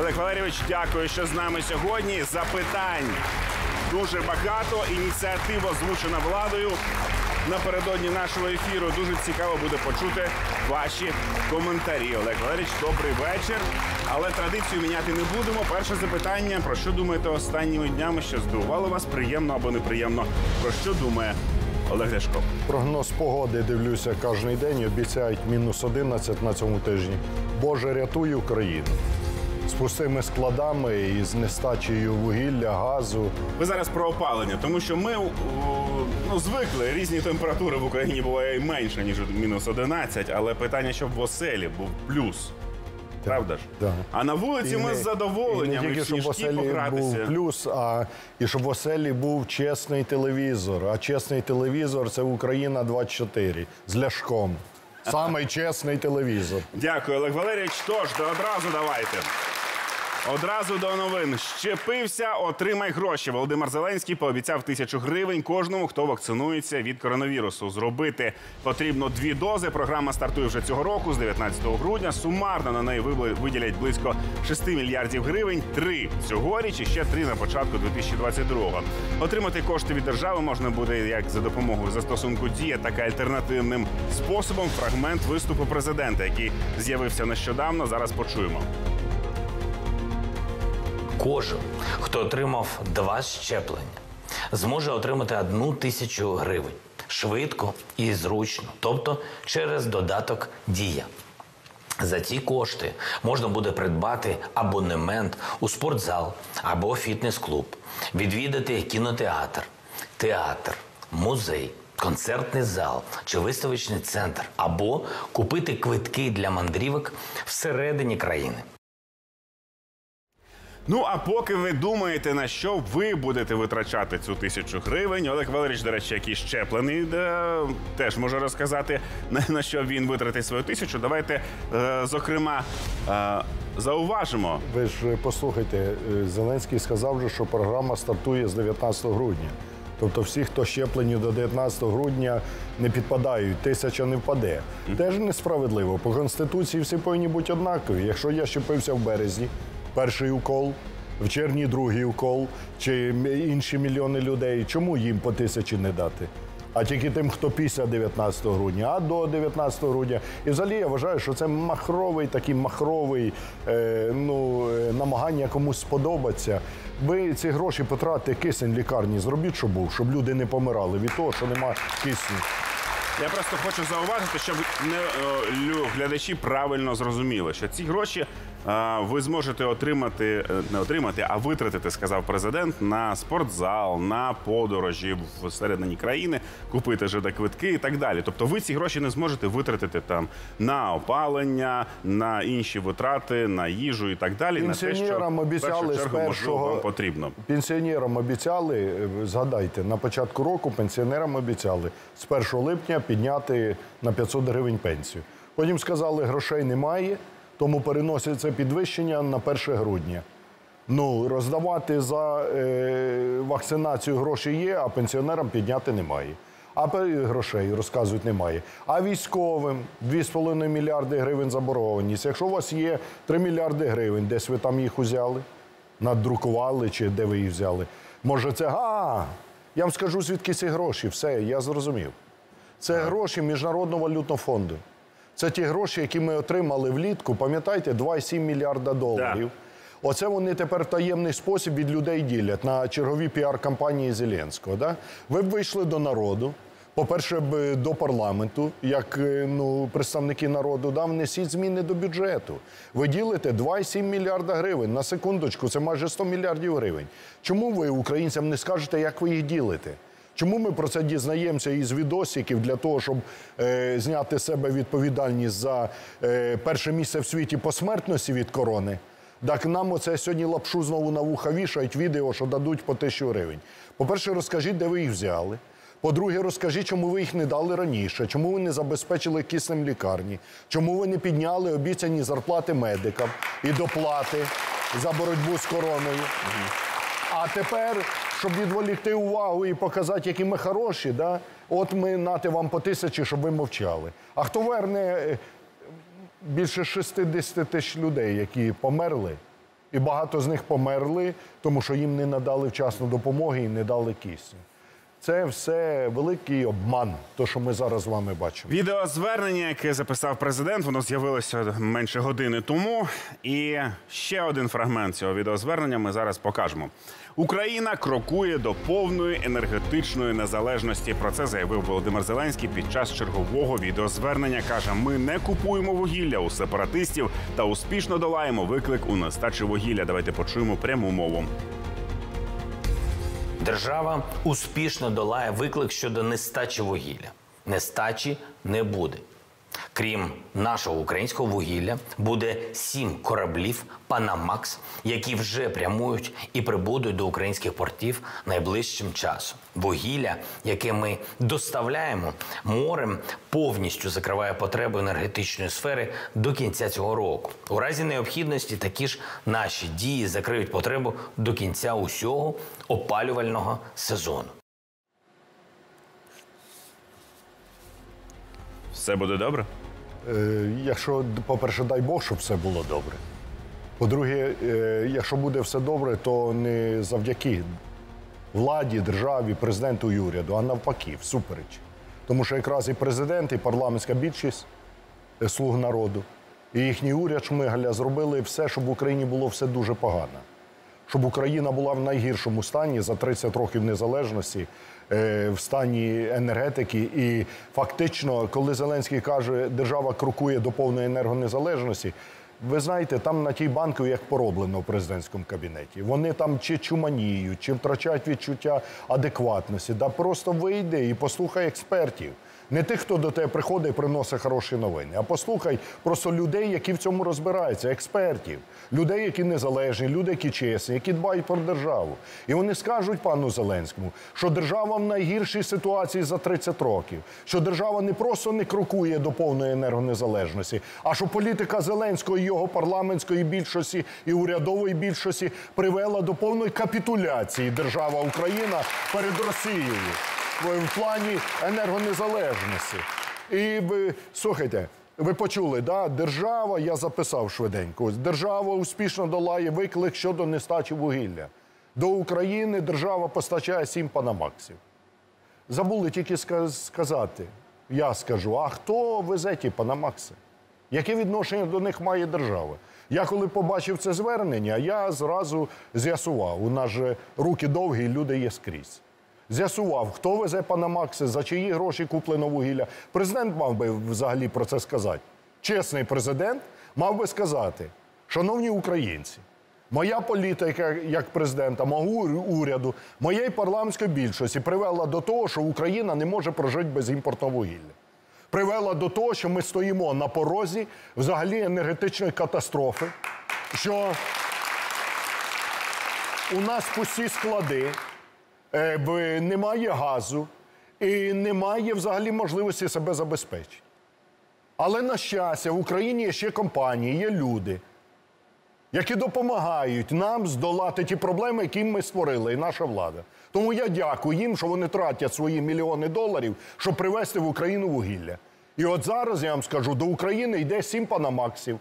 Олег Валерійович, дякую, що з нами сьогодні. Запитань дуже багато. Ініціатива озвучена владою. Напередодні нашого ефіру дуже цікаво буде почути ваші коментарі. Олег Валерійович, добрий вечір. Але традицію міняти не будемо. Перше запитання: про що думаєте останніми днями? Що здивувало вас? Приємно або неприємно? Про що думає Олег Ляшко? Прогноз погоди дивлюся кожен день. Обіцяють мінус 11 на цьому тижні. Боже, рятуй Україну. З пустими складами і з нестачею вугілля, газу. Ви зараз про опалення, тому що ми ну, звикли різні температури в Україні буває і менше, ніж мінус 11, але питання, щоб в оселі був плюс. Правда ж? Да. А на вулиці ми не- з і не тільки, щоб в оселі був плюс, а і щоб в оселі був чесний телевізор. А чесний телевізор це Україна 24 з ляшком. Самий чесний телевізор. Дякую, Олег Валерійович. Тож, то одразу давайте. Одразу до новин. Щепився, отримай гроші. Володимир Зеленський пообіцяв тисячу гривень кожному, хто вакцинується від коронавірусу. Зробити потрібно дві дози. Програма стартує вже цього року, з 19 грудня. Сумарно на неї виділять близько 6 мільярдів гривень. Три цьогоріч і ще три на початку 2022-го. Отримати кошти від держави можна буде як за допомогою застосунку дія, так і альтернативним способом. Фрагмент виступу президента, який з'явився нещодавно. Зараз почуємо. Кожен, хто отримав два щеплення, зможе отримати одну тисячу гривень швидко і зручно, тобто через додаток Дія. За ці кошти можна буде придбати абонемент у спортзал або фітнес-клуб, відвідати кінотеатр, театр, музей, концертний зал чи виставочний центр, або купити квитки для мандрівок всередині країни. Ну а поки ви думаєте, на що ви будете витрачати цю тисячу гривень, Олег Валерійович, до речі, який щеплений, де, теж може розказати на, на що він витратить свою тисячу. Давайте, е, зокрема, е, зауважимо. Ви ж е, послухайте, е, Зеленський сказав, же, що програма стартує з 19 грудня. Тобто всі, хто щеплені до 19 грудня, не підпадають, тисяча не впаде. Теж несправедливо. По Конституції всі повинні бути однакові. Якщо я щепився в березні, перший укол, в червні другий укол, чи інші мільйони людей, чому їм по тисячі не дати? А тільки тим, хто після 19 грудня, а до 19 грудня. І взагалі я вважаю, що це махровий, такий махровий е, ну, е, намагання комусь сподобатися. Ви ці гроші потратите кисень лікарні, зробіть, щоб був, щоб люди не помирали від того, що нема кисню. Я просто хочу зауважити, щоб не е, лю- глядачі правильно зрозуміли, що ці гроші е, ви зможете отримати, е, не отримати, а витратити, сказав президент, на спортзал, на подорожі всередині країни, купити ЖД квитки і так далі. Тобто, ви ці гроші не зможете витратити там на опалення, на інші витрати, на їжу і так далі. на те, що Пенсіонерам в обіцяли першу чергу можливо вам потрібно. Пенсіонерам обіцяли, е, згадайте, на початку року пенсіонерам обіцяли з 1 липня підняти на 500 гривень пенсію. Потім сказали, грошей немає, тому переносять це підвищення на 1 грудня. Ну, роздавати за е, вакцинацію гроші є, а пенсіонерам підняти немає. А грошей розказують немає. А військовим 2,5 мільярди гривень заборгованість. Якщо у вас є 3 мільярди гривень, десь ви там їх узяли, надрукували чи де ви їх взяли. Може, це а, я вам скажу, звідки ці гроші. Все, я зрозумів. Це гроші Міжнародного валютного фонду. Це ті гроші, які ми отримали влітку, пам'ятаєте, 2,7 мільярда доларів. Оце вони тепер в таємний спосіб від людей ділять на чергові піар-кампанії Зеленського. Да? Ви б вийшли до народу. По-перше, до парламенту, як е, ну, представники народу, да, внесіть зміни до бюджету. Ви ділите 2,7 мільярда гривень. На секундочку, це майже 100 мільярдів гривень. Чому ви українцям не скажете, як ви їх ділите? Чому ми про це дізнаємося із відосиків для того, щоб е, зняти з себе відповідальність за е, перше місце в світі по смертності від корони? Так нам оце сьогодні лапшу знову на вуха вішають відео, що дадуть по тисячу гривень. По-перше, розкажіть, де ви їх взяли. По-друге, розкажіть, чому ви їх не дали раніше, чому ви не забезпечили киснем лікарні, чому ви не підняли обіцяні зарплати медикам і доплати за боротьбу з короною. А тепер, щоб відволікти увагу і показати, які ми хороші, да? от ми нати вам по тисячі, щоб ви мовчали. А хто верне е, більше 60 тисяч людей, які померли І багато з них померли, тому що їм не надали вчасно допомоги і не дали кисню. Це все великий обман, то, що ми зараз з вами бачимо. Відеозвернення, яке записав президент, воно з'явилося менше години тому. І ще один фрагмент цього відеозвернення ми зараз покажемо. Україна крокує до повної енергетичної незалежності. Про це заявив Володимир Зеленський під час чергового відеозвернення. каже: ми не купуємо вугілля у сепаратистів та успішно долаємо виклик у нестачі вугілля. Давайте почуємо пряму мову. Держава успішно долає виклик щодо нестачі вугілля. Нестачі не буде. Крім нашого українського вугілля, буде сім кораблів Панамакс, які вже прямують і прибудуть до українських портів найближчим часом. Вугілля, яке ми доставляємо морем, повністю закриває потреби енергетичної сфери до кінця цього року. У разі необхідності такі ж наші дії закриють потребу до кінця усього опалювального сезону. Все буде добре. Е, Якщо, по-перше, дай Бог, щоб все було добре. По-друге, е, якщо буде все добре, то не завдяки владі, державі, президенту і уряду, а навпаки, всупереч. Тому що якраз і президент, і парламентська більшість е, слуг народу, і їхній уряд Шмигаля зробили все, щоб в Україні було все дуже погано. Щоб Україна була в найгіршому стані за 30 років незалежності, в стані енергетики. І фактично, коли Зеленський каже, держава крокує до повної енергонезалежності, ви знаєте, там на тій банку як пороблено в президентському кабінеті. Вони там чи чуманіють, чи втрачають відчуття адекватності. Да просто вийди і послухай експертів. Не тих, хто до тебе приходить і приносить хороші новини, а послухай просто людей, які в цьому розбираються, експертів, людей, які незалежні, люди, які чесні, які дбають про державу. І вони скажуть пану Зеленському, що держава в найгіршій ситуації за 30 років, що держава не просто не крокує до повної енергонезалежності, а що політика Зеленського і його парламентської більшості і урядової більшості привела до повної капітуляції держава Україна перед Росією в плані енергонезалежності. І ви слухайте, ви почули, да? держава, я записав швиденько. Держава успішно долає виклик щодо нестачі вугілля. До України держава постачає сім панамаксів. Забули тільки сказати. Я скажу, а хто везе ті панамакси? Яке відношення до них має держава? Я коли побачив це звернення, я зразу з'ясував. У нас же руки довгі, люди є скрізь. З'ясував, хто везе панамакси, за чиї гроші куплено вугілля. Президент мав би взагалі про це сказати. Чесний президент мав би сказати, шановні українці, Моя політика як президента, мого уряду, моєї парламентської більшості привела до того, що Україна не може прожити без імпортного вугілля. Привела до того, що ми стоїмо на порозі взагалі енергетичної катастрофи, що у нас пусті склади, немає газу і немає взагалі можливості себе забезпечити. Але на щастя, в Україні є ще компанії, є люди, які допомагають нам здолати ті проблеми, які ми створили, і наша влада. Тому я дякую їм, що вони тратять свої мільйони доларів, щоб привезти в Україну вугілля. І от зараз я вам скажу: до України йде сім панамаксів,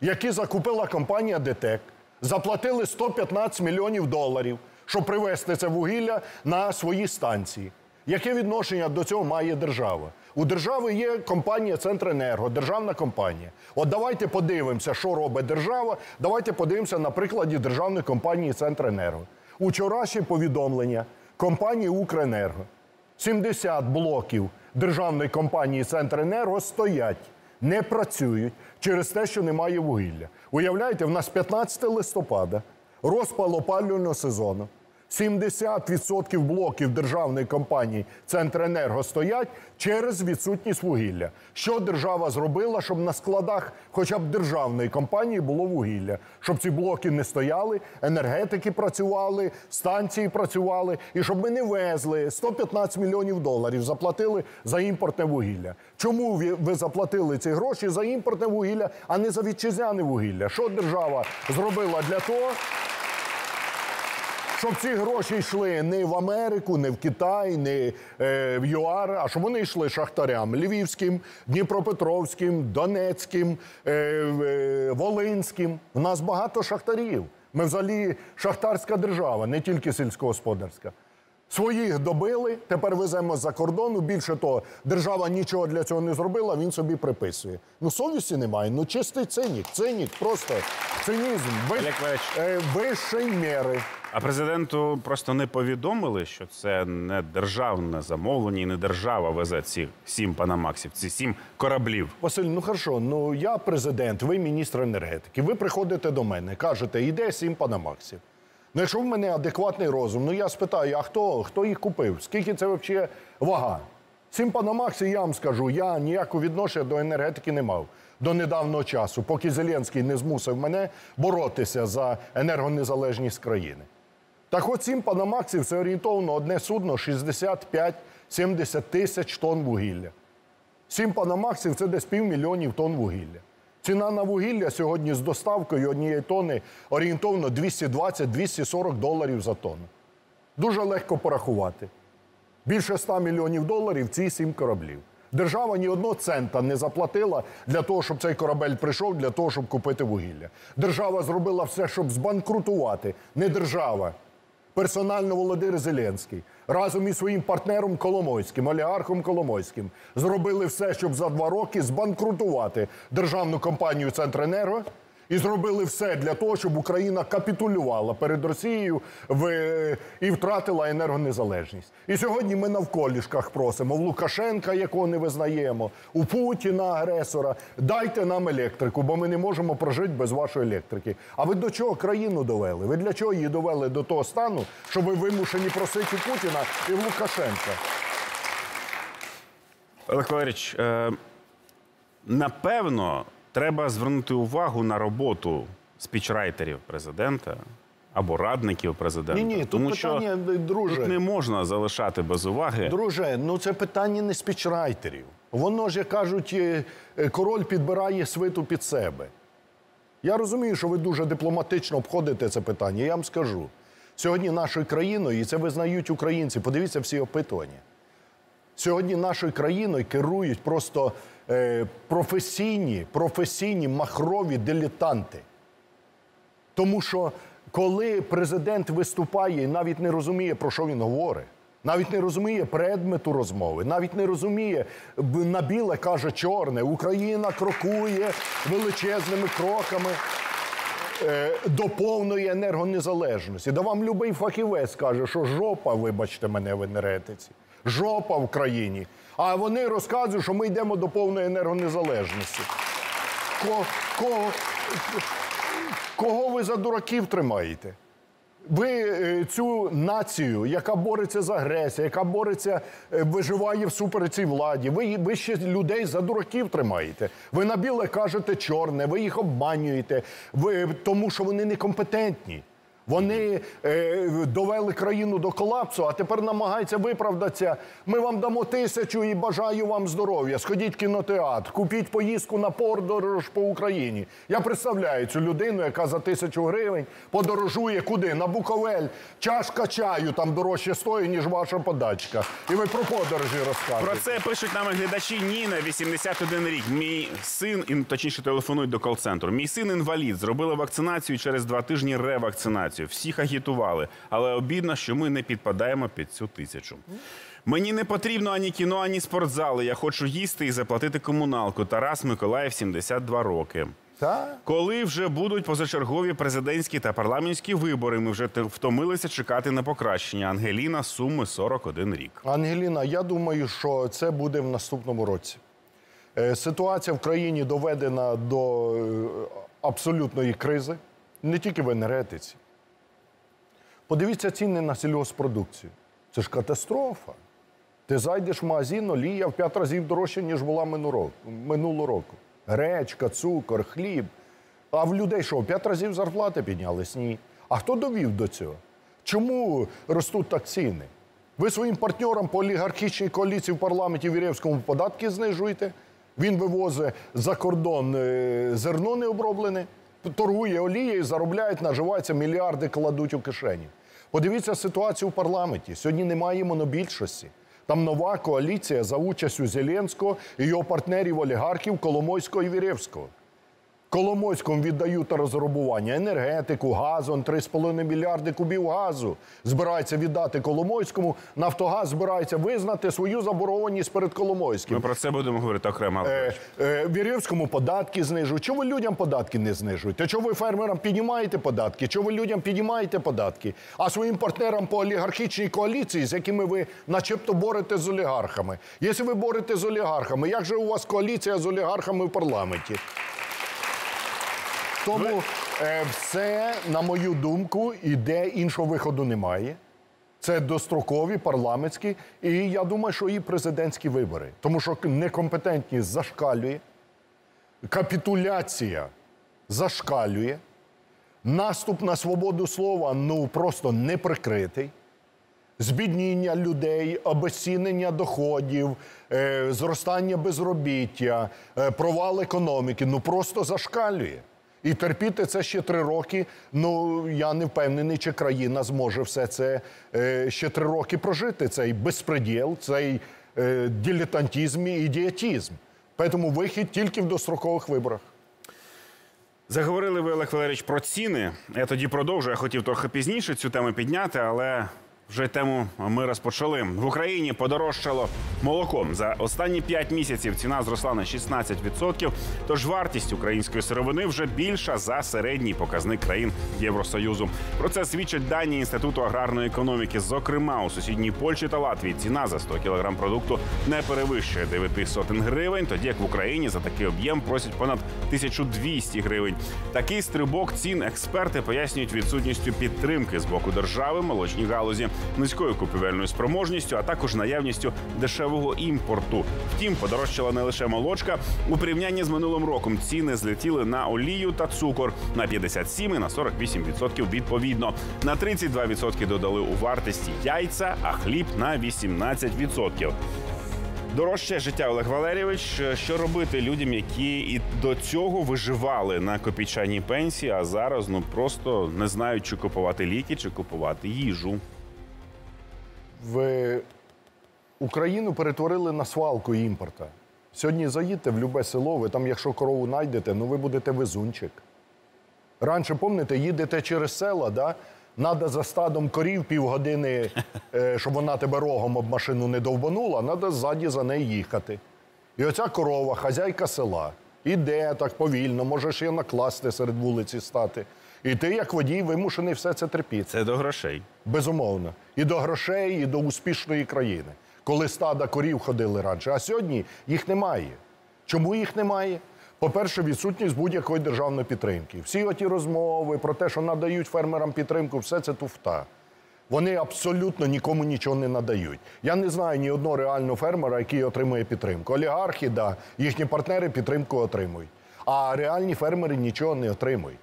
які закупила компанія ДТЕК, заплатили 115 мільйонів доларів, щоб привезти це вугілля на свої станції. Яке відношення до цього має держава? У держави є компанія Центренерго, державна компанія. От давайте подивимося, що робить держава. Давайте подивимося на прикладі державної компанії Центренерго. Учорашнє повідомлення компанії Укренерго. 70 блоків державної компанії Центренерго стоять, не працюють через те, що немає вугілля. Уявляєте, в нас 15 листопада, розпал опалювального сезону. 70% блоків державної компанії Центренерго стоять через відсутність вугілля. Що держава зробила, щоб на складах хоча б державної компанії було вугілля, щоб ці блоки не стояли, енергетики працювали, станції працювали, і щоб ми не везли 115 мільйонів доларів, заплатили за імпортне вугілля. Чому ви заплатили ці гроші за імпортне вугілля, а не за вітчизняне вугілля? Що держава зробила для того? Щоб ці гроші йшли не в Америку, не в Китай, не е, в ЮАР, а щоб вони йшли шахтарям Львівським, Дніпропетровським, Донецьким, е, е, Волинським. У нас багато шахтарів. Ми взагалі шахтарська держава, не тільки сільськогосподарська. Своїх добили, тепер веземо за кордону. Більше того, держава нічого для цього не зробила, він собі приписує. Ну совісті немає. Ну чистий цинік, цинік, просто цинізм. Е, вищої міри. А президенту просто не повідомили, що це не державне замовлення і не держава везе ці сім панамаксів, ці сім кораблів. Василь, ну хорошо, ну я президент, ви міністр енергетики. Ви приходите до мене, кажете, іде сім панамаксів. Ну, якщо в мене адекватний розум, ну я спитаю, а хто, хто їх купив? Скільки це взагалі вага? Сім панамаксів, я вам скажу, я ніякого відношення до енергетики не мав до недавнього часу, поки Зеленський не змусив мене боротися за енергонезалежність країни. Так от сім панамаксів це орієнтовно одне судно 65-70 тисяч тонн вугілля. Сім панамаксів це десь півмільйонів тонн вугілля. Ціна на вугілля сьогодні з доставкою однієї тонни орієнтовно 220-240 доларів за тонну. Дуже легко порахувати. Більше 100 мільйонів доларів ці сім кораблів. Держава ні одного цента не заплатила для того, щоб цей корабель прийшов, для того, щоб купити вугілля. Держава зробила все, щоб збанкрутувати. Не держава. Персонально Володимир Зеленський. Разом із своїм партнером Коломойським, олігархом Коломойським, зробили все, щоб за два роки збанкрутувати державну компанію Центренерго і зробили все для того, щоб Україна капітулювала перед Росією в, і втратила енергонезалежність. І сьогодні ми навколішках просимо в Лукашенка, якого не визнаємо, у Путіна агресора. Дайте нам електрику, бо ми не можемо прожити без вашої електрики. А ви до чого країну довели? Ви для чого її довели до того стану, що ви вимушені просити Путіна і Лукашенка? Олег Валерійович, е, напевно, треба звернути увагу на роботу спічрайтерів президента або радників президента. Ні, ні, тут тому питання, що друже. тут не можна залишати без уваги. Друже, ну це питання не спічрайтерів. Воно ж, як кажуть, е, е, король підбирає свиту під себе. Я розумію, що ви дуже дипломатично обходите це питання. Я вам скажу. Сьогодні нашою країною, і це визнають українці, подивіться всі опитування. Сьогодні нашою країною керують просто е, професійні, професійні махрові дилетанти. Тому що коли президент виступає і навіть не розуміє, про що він говорить, навіть не розуміє предмету розмови, навіть не розуміє, на біле каже чорне, Україна крокує величезними кроками е, до повної енергонезалежності. Да вам любий фахівець каже, що жопа, вибачте мене в енергетиці, жопа в країні. А вони розказують, що ми йдемо до повної енергонезалежності. Ко, кого, кого ви за дураків тримаєте? Ви е, цю націю, яка бореться з агресією, яка бореться, е, виживає всупереч цій владі, ви, ви ще людей за дураків тримаєте. Ви на біле кажете чорне, ви їх обманюєте, ви, тому що вони некомпетентні. Вони е, довели країну до колапсу, а тепер намагаються виправдатися. Ми вам дамо тисячу і бажаю вам здоров'я. Сходіть в кінотеатр, купіть поїздку на подорож по Україні. Я представляю цю людину, яка за тисячу гривень подорожує куди? На Буковель. Чашка чаю там дорожче стоїть, ніж ваша подачка. І ви про подорожі розказуєте. Про це пишуть нам глядачі Ніна, 81 рік. Мій син, точніше, телефонують до кол-центру. Мій син інвалід. Зробили вакцинацію через два тижні ревакцинацію. Всіх агітували. Але обідно, що ми не підпадаємо під цю тисячу. Мені не потрібно ані кіно, ані спортзали. Я хочу їсти і заплатити комуналку. Тарас Миколаїв, 72 роки. Так? Коли вже будуть позачергові президентські та парламентські вибори, ми вже втомилися чекати на покращення. Ангеліна Суми 41 рік. Ангеліна, я думаю, що це буде в наступному році. Е, Ситуація в країні доведена до е, абсолютної кризи, не тільки в енергетиці. Подивіться ціни на сільгоспродукцію. Це ж катастрофа. Ти зайдеш в магазин, олія в п'ять разів дорожче, ніж була минулого року- Гречка, цукор, хліб. А в людей що, в п'ять разів зарплати піднялись? Ні. А хто довів до цього? Чому ростуть так ціни? Ви своїм партнерам по олігархічній коаліції в парламенті Вірєвському податки знижуєте. Він вивозить за кордон е, зерно необроблене, торгує олією, заробляють, наживаються, мільярди кладуть у кишені. Подивіться ситуацію в парламенті. Сьогодні немає монобільшості. Там нова коаліція за участю Зеленського і його партнерів олігархів Коломойського і Віревського. Коломойському віддають на розграбування енергетику, газу, он 3,5 мільярди кубів газу збирається віддати Коломойському. Нафтогаз збирається визнати свою заборгованість перед Коломойським. Ми про це будемо говорити окремо. Е, е, Вірівському податки знижують. Ви людям податки не знижуєте? Чого ви фермерам піднімаєте податки? Чого ви людям піднімаєте податки? А своїм партнерам по олігархічній коаліції, з якими ви начебто борете з олігархами. Якщо ви борете з олігархами, як же у вас коаліція з олігархами в парламенті? Тому е, все, на мою думку, іде іншого виходу немає. Це дострокові парламентські, і я думаю, що і президентські вибори. Тому що некомпетентність зашкалює, капітуляція зашкалює, наступ на свободу слова ну просто не прикритий. Збідніння людей, обезцінення доходів, е, зростання безробіття, е, провал економіки ну просто зашкалює. І терпіти це ще три роки. Ну я не впевнений, чи країна зможе все це е, ще три роки прожити. Цей безпреділ, цей е, дилетантизм і ідіотизм. Тому вихід тільки в дострокових виборах. Заговорили ви, Олег Валерійович, про ціни. Я тоді продовжу. Я хотів трохи пізніше цю тему підняти, але вже тему ми розпочали. В Україні подорожчало молоко. За останні 5 місяців ціна зросла на 16%, Тож вартість української сировини вже більша за середній показник країн Євросоюзу. Про це свідчать дані інституту аграрної економіки. Зокрема, у сусідній Польщі та Латвії ціна за 100 кг продукту не перевищує 9 сотень гривень, тоді як в Україні за такий об'єм просять понад 1200 гривень. Такий стрибок цін експерти пояснюють відсутністю підтримки з боку держави молочній галузі, низькою купівельною спроможністю, а також наявністю дешевого імпорту. Втім, подорожчала не лише молочка. У порівнянні з минулим роком ціни злетіли на олію та цукор на 57 і на 48% відповідно. На 32% додали у вартості яйця, а хліб на 18%. Дорожче життя Олег Валерійович. Що робити людям, які і до цього виживали на копійчаній пенсії, а зараз ну просто не знають, чи купувати ліки, чи купувати їжу. В Україну перетворили на свалку імпорта. Сьогодні заїдьте в любе село, ви там, якщо корову знайдете, ну ви будете везунчик. Раніше, пам'ятаєте, їдете через села, да? Надо за стадом корів півгодини, е, щоб вона тебе рогом об машину не довбанула, треба ззаді за нею їхати. І оця корова, хазяйка села, іде так повільно, може ще накласти серед вулиці стати. І ти, як водій, вимушений все це терпіти. Це до грошей. Безумовно. І до грошей, і до успішної країни. Коли стада корів ходили раніше. А сьогодні їх немає. Чому їх немає? По-перше, відсутність будь-якої державної підтримки. Всі оті розмови про те, що надають фермерам підтримку, все це туфта. Вони абсолютно нікому нічого не надають. Я не знаю ні одного реального фермера, який отримує підтримку. Олігархи, да, їхні партнери підтримку отримують. А реальні фермери нічого не отримують.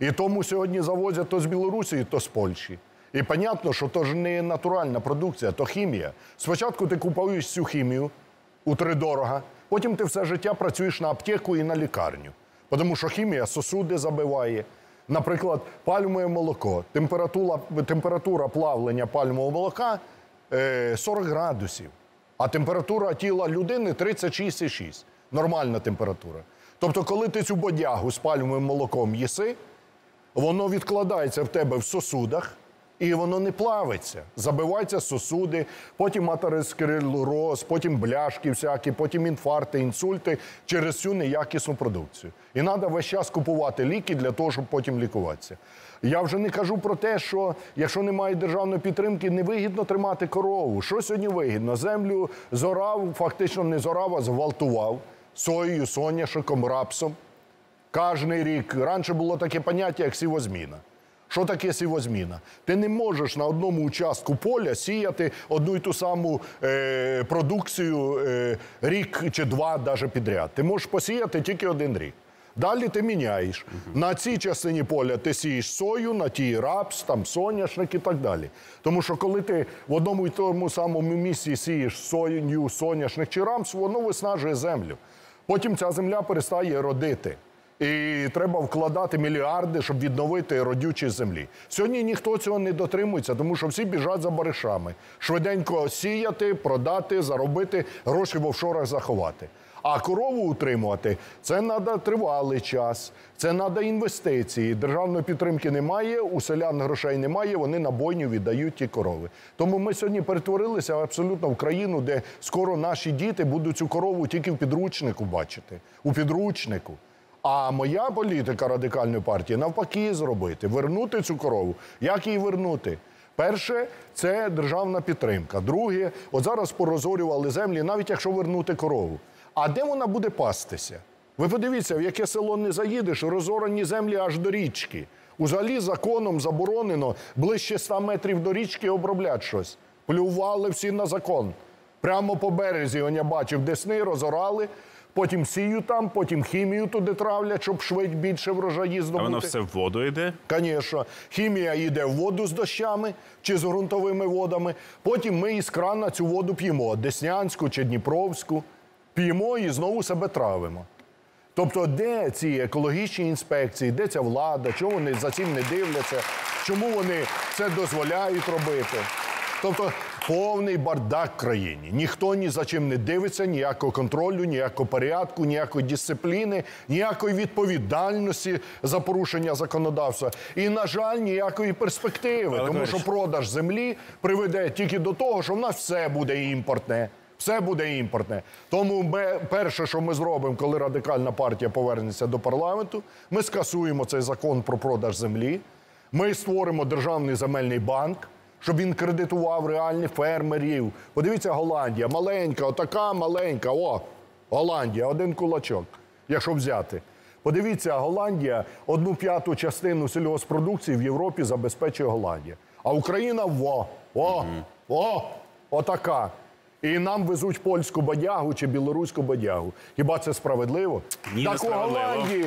І тому сьогодні завозять то з Білорусі, то з Польщі. І понятно, що то ж не натуральна продукція, то хімія. Спочатку ти купуєш цю хімію утридорога, потім ти все життя працюєш на аптеку і на лікарню. Тому що хімія сосуди забиває. Наприклад, пальмове молоко. Температура, температура плавлення пальмового молока е, 40 градусів, а температура тіла людини 36,6. Нормальна температура. Тобто, коли ти цю бодягу з пальмовим молоком їси, воно відкладається в тебе в сосудах, і воно не плавиться. Забиваються сосуди, потім атеросклероз, потім бляшки всякі, потім інфаркти, інсульти через цю неякісну продукцію. І треба весь час купувати ліки для того, щоб потім лікуватися. Я вже не кажу про те, що якщо немає державної підтримки, невигідно тримати корову. Що сьогодні вигідно? Землю зорав, фактично не зорав, а зґвалтував соєю, соняшиком, рапсом. Кожний рік раніше було таке поняття, як сівозміна. Що таке сівозміна? Ти не можеш на одному участку поля сіяти одну й ту саму е, продукцію е, рік чи два навіть підряд. Ти можеш посіяти тільки один рік. Далі ти міняєш. На цій частині поля ти сієш сою, на тій рапс, там соняшник і так далі. Тому що коли ти в одному і тому самому місці сієш сою, соняшник чи рапс, воно виснажує землю. Потім ця земля перестає родити. І треба вкладати мільярди, щоб відновити родючі землі. Сьогодні ніхто цього не дотримується, тому що всі біжать за баришами. Швиденько сіяти, продати, заробити, гроші в офшорах заховати. А корову утримувати це треба тривалий час, це треба інвестиції. Державної підтримки немає, у селян грошей немає, вони на бойню віддають ті корови. Тому ми сьогодні перетворилися абсолютно в країну, де скоро наші діти будуть цю корову тільки в підручнику бачити. У підручнику. А моя політика радикальної партії навпаки зробити, вернути цю корову. Як її вернути? Перше це державна підтримка. Друге, от зараз порозорювали землі, навіть якщо вернути корову. А де вона буде пастися? Ви подивіться, в яке село не заїдеш, розорані землі аж до річки. Узагалі законом заборонено ближче 100 метрів до річки обробляти щось. Плювали всі на закон. Прямо по березі, он я бачив, десни розорали, потім сіють там, потім хімію туди травлять, щоб швидше більше врожаї А воно все в воду йде. Звісно, хімія йде в воду з дощами чи з ґрунтовими водами. Потім ми із крана цю воду п'ємо, Деснянську чи Дніпровську. П'ємо і знову себе травимо. Тобто, де ці екологічні інспекції, де ця влада, чому вони за цим не дивляться, чому вони це дозволяють робити? Тобто повний бардак в країні. Ніхто ні за чим не дивиться, ніякого контролю, ніякого порядку, ніякої дисципліни, ніякої відповідальності за порушення законодавства. І, на жаль, ніякої перспективи, Але, тому що продаж землі приведе тільки до того, що в нас все буде імпортне. Все буде імпортне. Тому ми, перше, що ми зробимо, коли радикальна партія повернеться до парламенту, ми скасуємо цей закон про продаж землі. Ми створимо державний земельний банк, щоб він кредитував реальних фермерів. Подивіться, Голландія, маленька, отака маленька. О, Голландія, один кулачок, якщо взяти. Подивіться, Голландія одну п'яту частину сільгоспродукції в Європі забезпечує Голландія. А Україна во, о, о, отака. І нам везуть польську бадягу чи білоруську бадягу. Хіба це справедливо? Ні, так у несправедливо. Голландії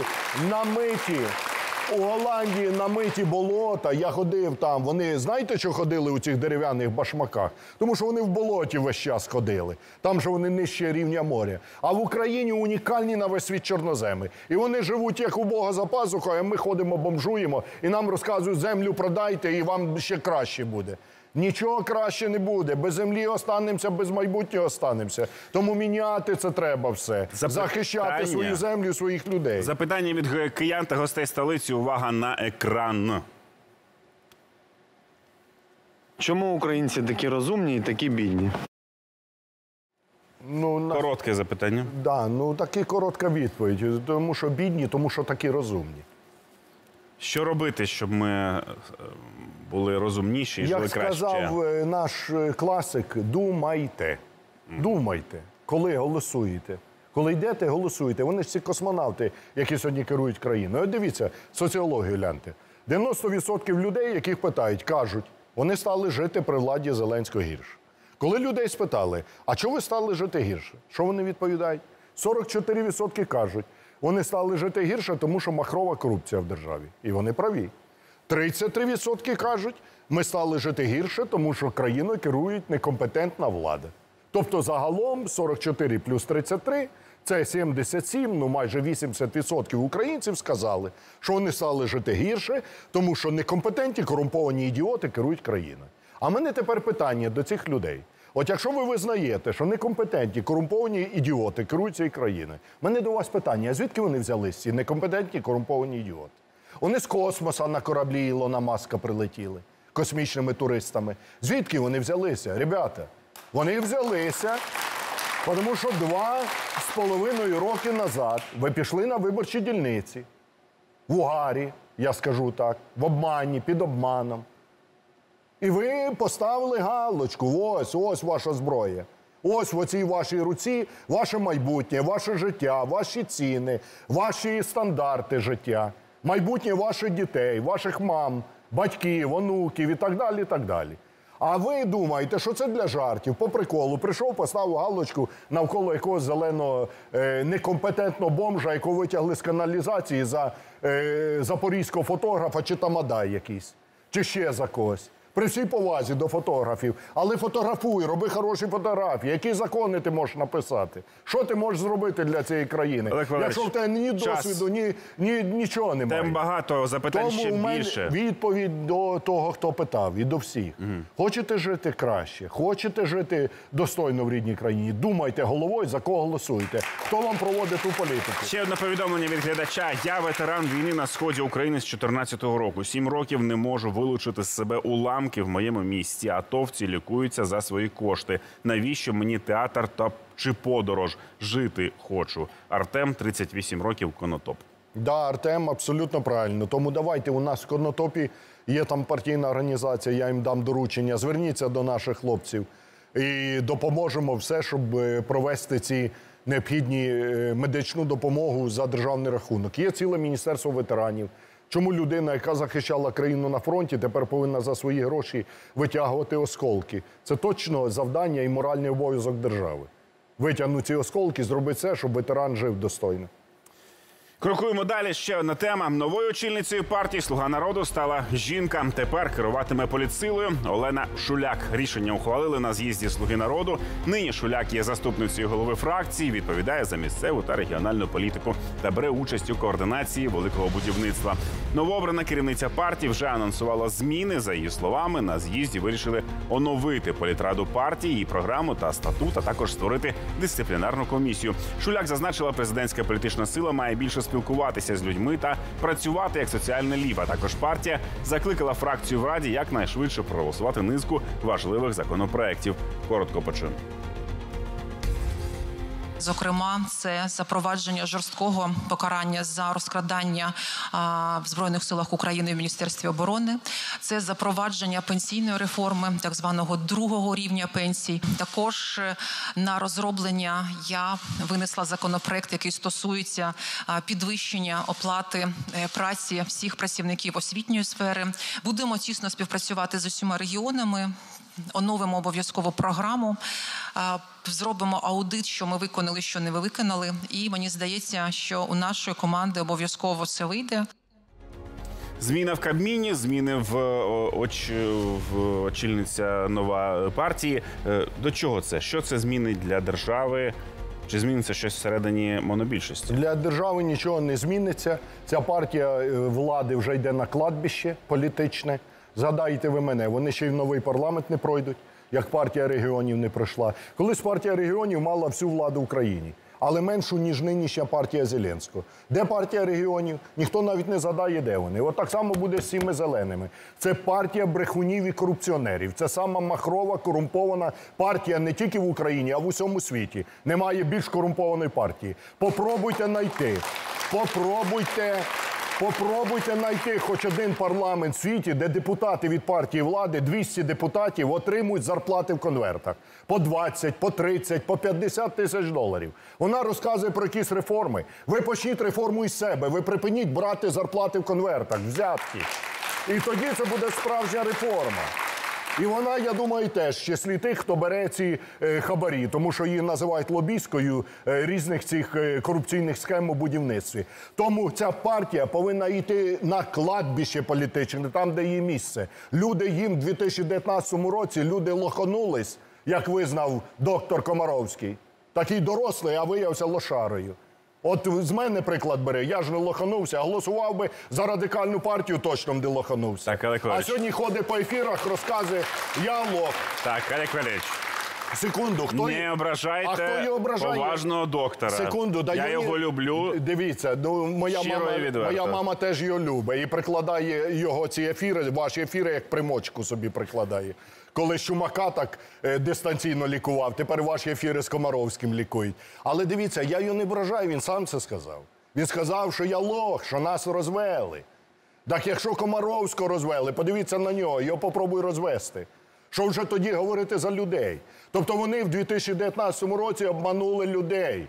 намиті. У Голландії намиті болота. Я ходив там. Вони знаєте, що ходили у цих дерев'яних башмаках? Тому що вони в болоті весь час ходили. Там же вони нижче рівня моря. А в Україні унікальні на весь світ чорноземи. І вони живуть як у Бога за пазухою, а ми ходимо, бомжуємо і нам розказують, землю продайте, і вам ще краще буде. Нічого краще не буде. Без землі останемося, без майбутнього останемося. Тому міняти це треба все. Запитання. Захищати свою землю, своїх людей. Запитання від киян та гостей столиці. Увага на екран. Чому українці такі розумні і такі бідні? Ну. Коротке запитання. да, ну таки коротка відповідь. Тому що бідні, тому що такі розумні. Що робити, щоб ми е, були розумніші і жили Як сказав е, наш е, класик, думайте. Думайте, коли голосуєте. Коли йдете, голосуєте. Вони ж ці космонавти, які сьогодні керують країною. От дивіться, соціологію гляньте. 90% людей, яких питають, кажуть, вони стали жити при владі Зеленського гірше. Коли людей спитали, а чого ви стали жити гірше? Що вони відповідають? 44% кажуть, вони стали жити гірше, тому що махрова корупція в державі. І вони праві. 33% кажуть, ми стали жити гірше, тому що країною керують некомпетентна влада. Тобто загалом 44 плюс 33 – це 77, ну майже 80% українців сказали, що вони стали жити гірше, тому що некомпетентні, корумповані ідіоти керують країною. А мене тепер питання до цих людей. От якщо ви визнаєте, що некомпетентні, корумповані ідіоти керують цією країною, в мене до вас питання: а звідки вони взялись, ці некомпетентні, корумповані ідіоти? Вони з космоса на кораблі Ілона Маска прилетіли космічними туристами. Звідки вони взялися? Ребята, вони взялися, тому що два з половиною роки назад ви пішли на виборчі дільниці в угарі, я скажу так, в обмані, під обманом. І ви поставили галочку. Ось, ось ваша зброя. Ось в оцій вашій руці ваше майбутнє, ваше життя, ваші ціни, ваші стандарти життя, майбутнє ваших дітей, ваших мам, батьків, онуків і так далі. і так далі. А ви думаєте, що це для жартів, по приколу, прийшов, поставив галочку навколо якогось зеленого е, некомпетентного бомжа, якого витягли з каналізації за е, запорізького фотографа чи тамадай якийсь, чи ще за когось. При всій повазі до фотографів. Але фотографуй, роби хороші фотографії. Які закони ти можеш написати? Що ти можеш зробити для цієї країни? Олег Якщо в тебе ні досвіду, ні, ні нічого немає. Тем багато запитань Тому ще у мене більше. відповідь до того, хто питав, і до всіх. Хочете жити краще, хочете жити достойно в рідній країні. Думайте головою, за кого голосуєте. Хто вам проводить ту політику? Ще одне повідомлення від глядача. Я ветеран війни на сході України з 14-го року. Сім років не можу вилучити з себе уламки в моєму місті. Атовці лікуються за свої кошти. Навіщо мені театр та чи подорож? Жити хочу. Артем, 38 років, конотоп. Да, Артем, абсолютно правильно. Тому давайте у нас в Конотопі є там партійна організація, я їм дам доручення. Зверніться до наших хлопців і допоможемо все, щоб е, провести ці необхідні е, медичну допомогу за державний рахунок. Є ціле міністерство ветеранів. Чому людина, яка захищала країну на фронті, тепер повинна за свої гроші витягувати осколки? Це точно завдання і моральний обов'язок держави. Витягнути ці осколки, зробити все, щоб ветеран жив достойно. Крокуємо далі. Ще одна тема. Новою очільницею партії Слуга народу стала жінка. Тепер керуватиме політсилою Олена Шуляк. Рішення ухвалили на з'їзді Слуги народу. Нині Шуляк є заступницею голови фракції, відповідає за місцеву та регіональну політику та бере участь у координації великого будівництва. Новообрана керівниця партії вже анонсувала зміни. За її словами, на з'їзді вирішили оновити політраду партії, її програму та статут, а також створити дисциплінарну комісію. Шуляк зазначила, президентська політична сила має більше спілкуватися з людьми та працювати як соціальна ліва. Також партія закликала фракцію в раді якнайшвидше проголосувати низку важливих законопроєктів. Коротко почуємо. Зокрема, це запровадження жорсткого покарання за розкрадання в збройних силах України в міністерстві оборони. Це запровадження пенсійної реформи, так званого другого рівня пенсій. Також е, на розроблення я винесла законопроект, який стосується підвищення оплати е, праці всіх працівників освітньої сфери. Будемо тісно співпрацювати з усіма регіонами. Оновимо обов'язково програму, зробимо аудит, що ми виконали, що не виконали. І мені здається, що у нашої команди обов'язково це вийде. Зміна в Кабміні, зміни в, оч, в очільниця нова партії. Е, До чого це? Що це змінить для держави? Чи зміниться щось всередині монобільшості? Для держави нічого не зміниться. Ця партія е, влади вже йде на кладбище політичне. Згадайте ви мене, вони ще й в новий парламент не пройдуть, як партія регіонів не пройшла. Колись партія регіонів мала всю владу в Україні, але меншу, ніж нинішня партія Зеленського. Де партія регіонів? Ніхто навіть не згадає, де вони. От так само буде з цими зеленими. Це партія брехунів і корупціонерів. Це сама махрова корумпована партія не тільки в Україні, а в усьому світі. Немає більш корумпованої партії. Попробуйте знайти. Попробуйте. Попробуйте знайти хоч один парламент в світі, де депутати від партії влади, 200 депутатів, отримують зарплати в конвертах. По 20, по 30, по 50 тисяч доларів. Вона розказує про якісь реформи. Ви почніть реформу із себе. Ви припиніть брати зарплати в конвертах, взятки. І тоді це буде справжня реформа. І вона, я думаю, теж в числі тих, хто бере ці е, хабарі, тому що її називають лобісткою е, різних цих е, корупційних схем у будівництві. Тому ця партія повинна йти на кладбище політичне, там, де її місце. Люди їм в 2019 році люди лоханулись, як визнав доктор Комаровський. Такий дорослий, а виявився лошарою. От з мене приклад бери, я ж не лоханувся, а голосував би за радикальну партію, точно б не лоханувся. Так, Олег а Валерійович. сьогодні ходить по ефірах, розказує, я лох. Так, Олег Валерійович, Секунду, хто не ображайте а хто її ображає? поважного доктора. Секунду, даю Я його люблю. Дивіться, ну моя Щиро мама, і відверто. моя мама теж його любить і прикладає його ці ефіри, ваші ефіри, як примочку собі прикладає. Коли Шумака так е, дистанційно лікував, тепер ваші ефіри з Комаровським лікують. Але дивіться, я його не вражаю, він сам це сказав. Він сказав, що я лох, що нас розвели. Так якщо Комаровського розвели, подивіться на нього, його попробуй розвести. Що вже тоді говорити за людей? Тобто вони в 2019 році обманули людей.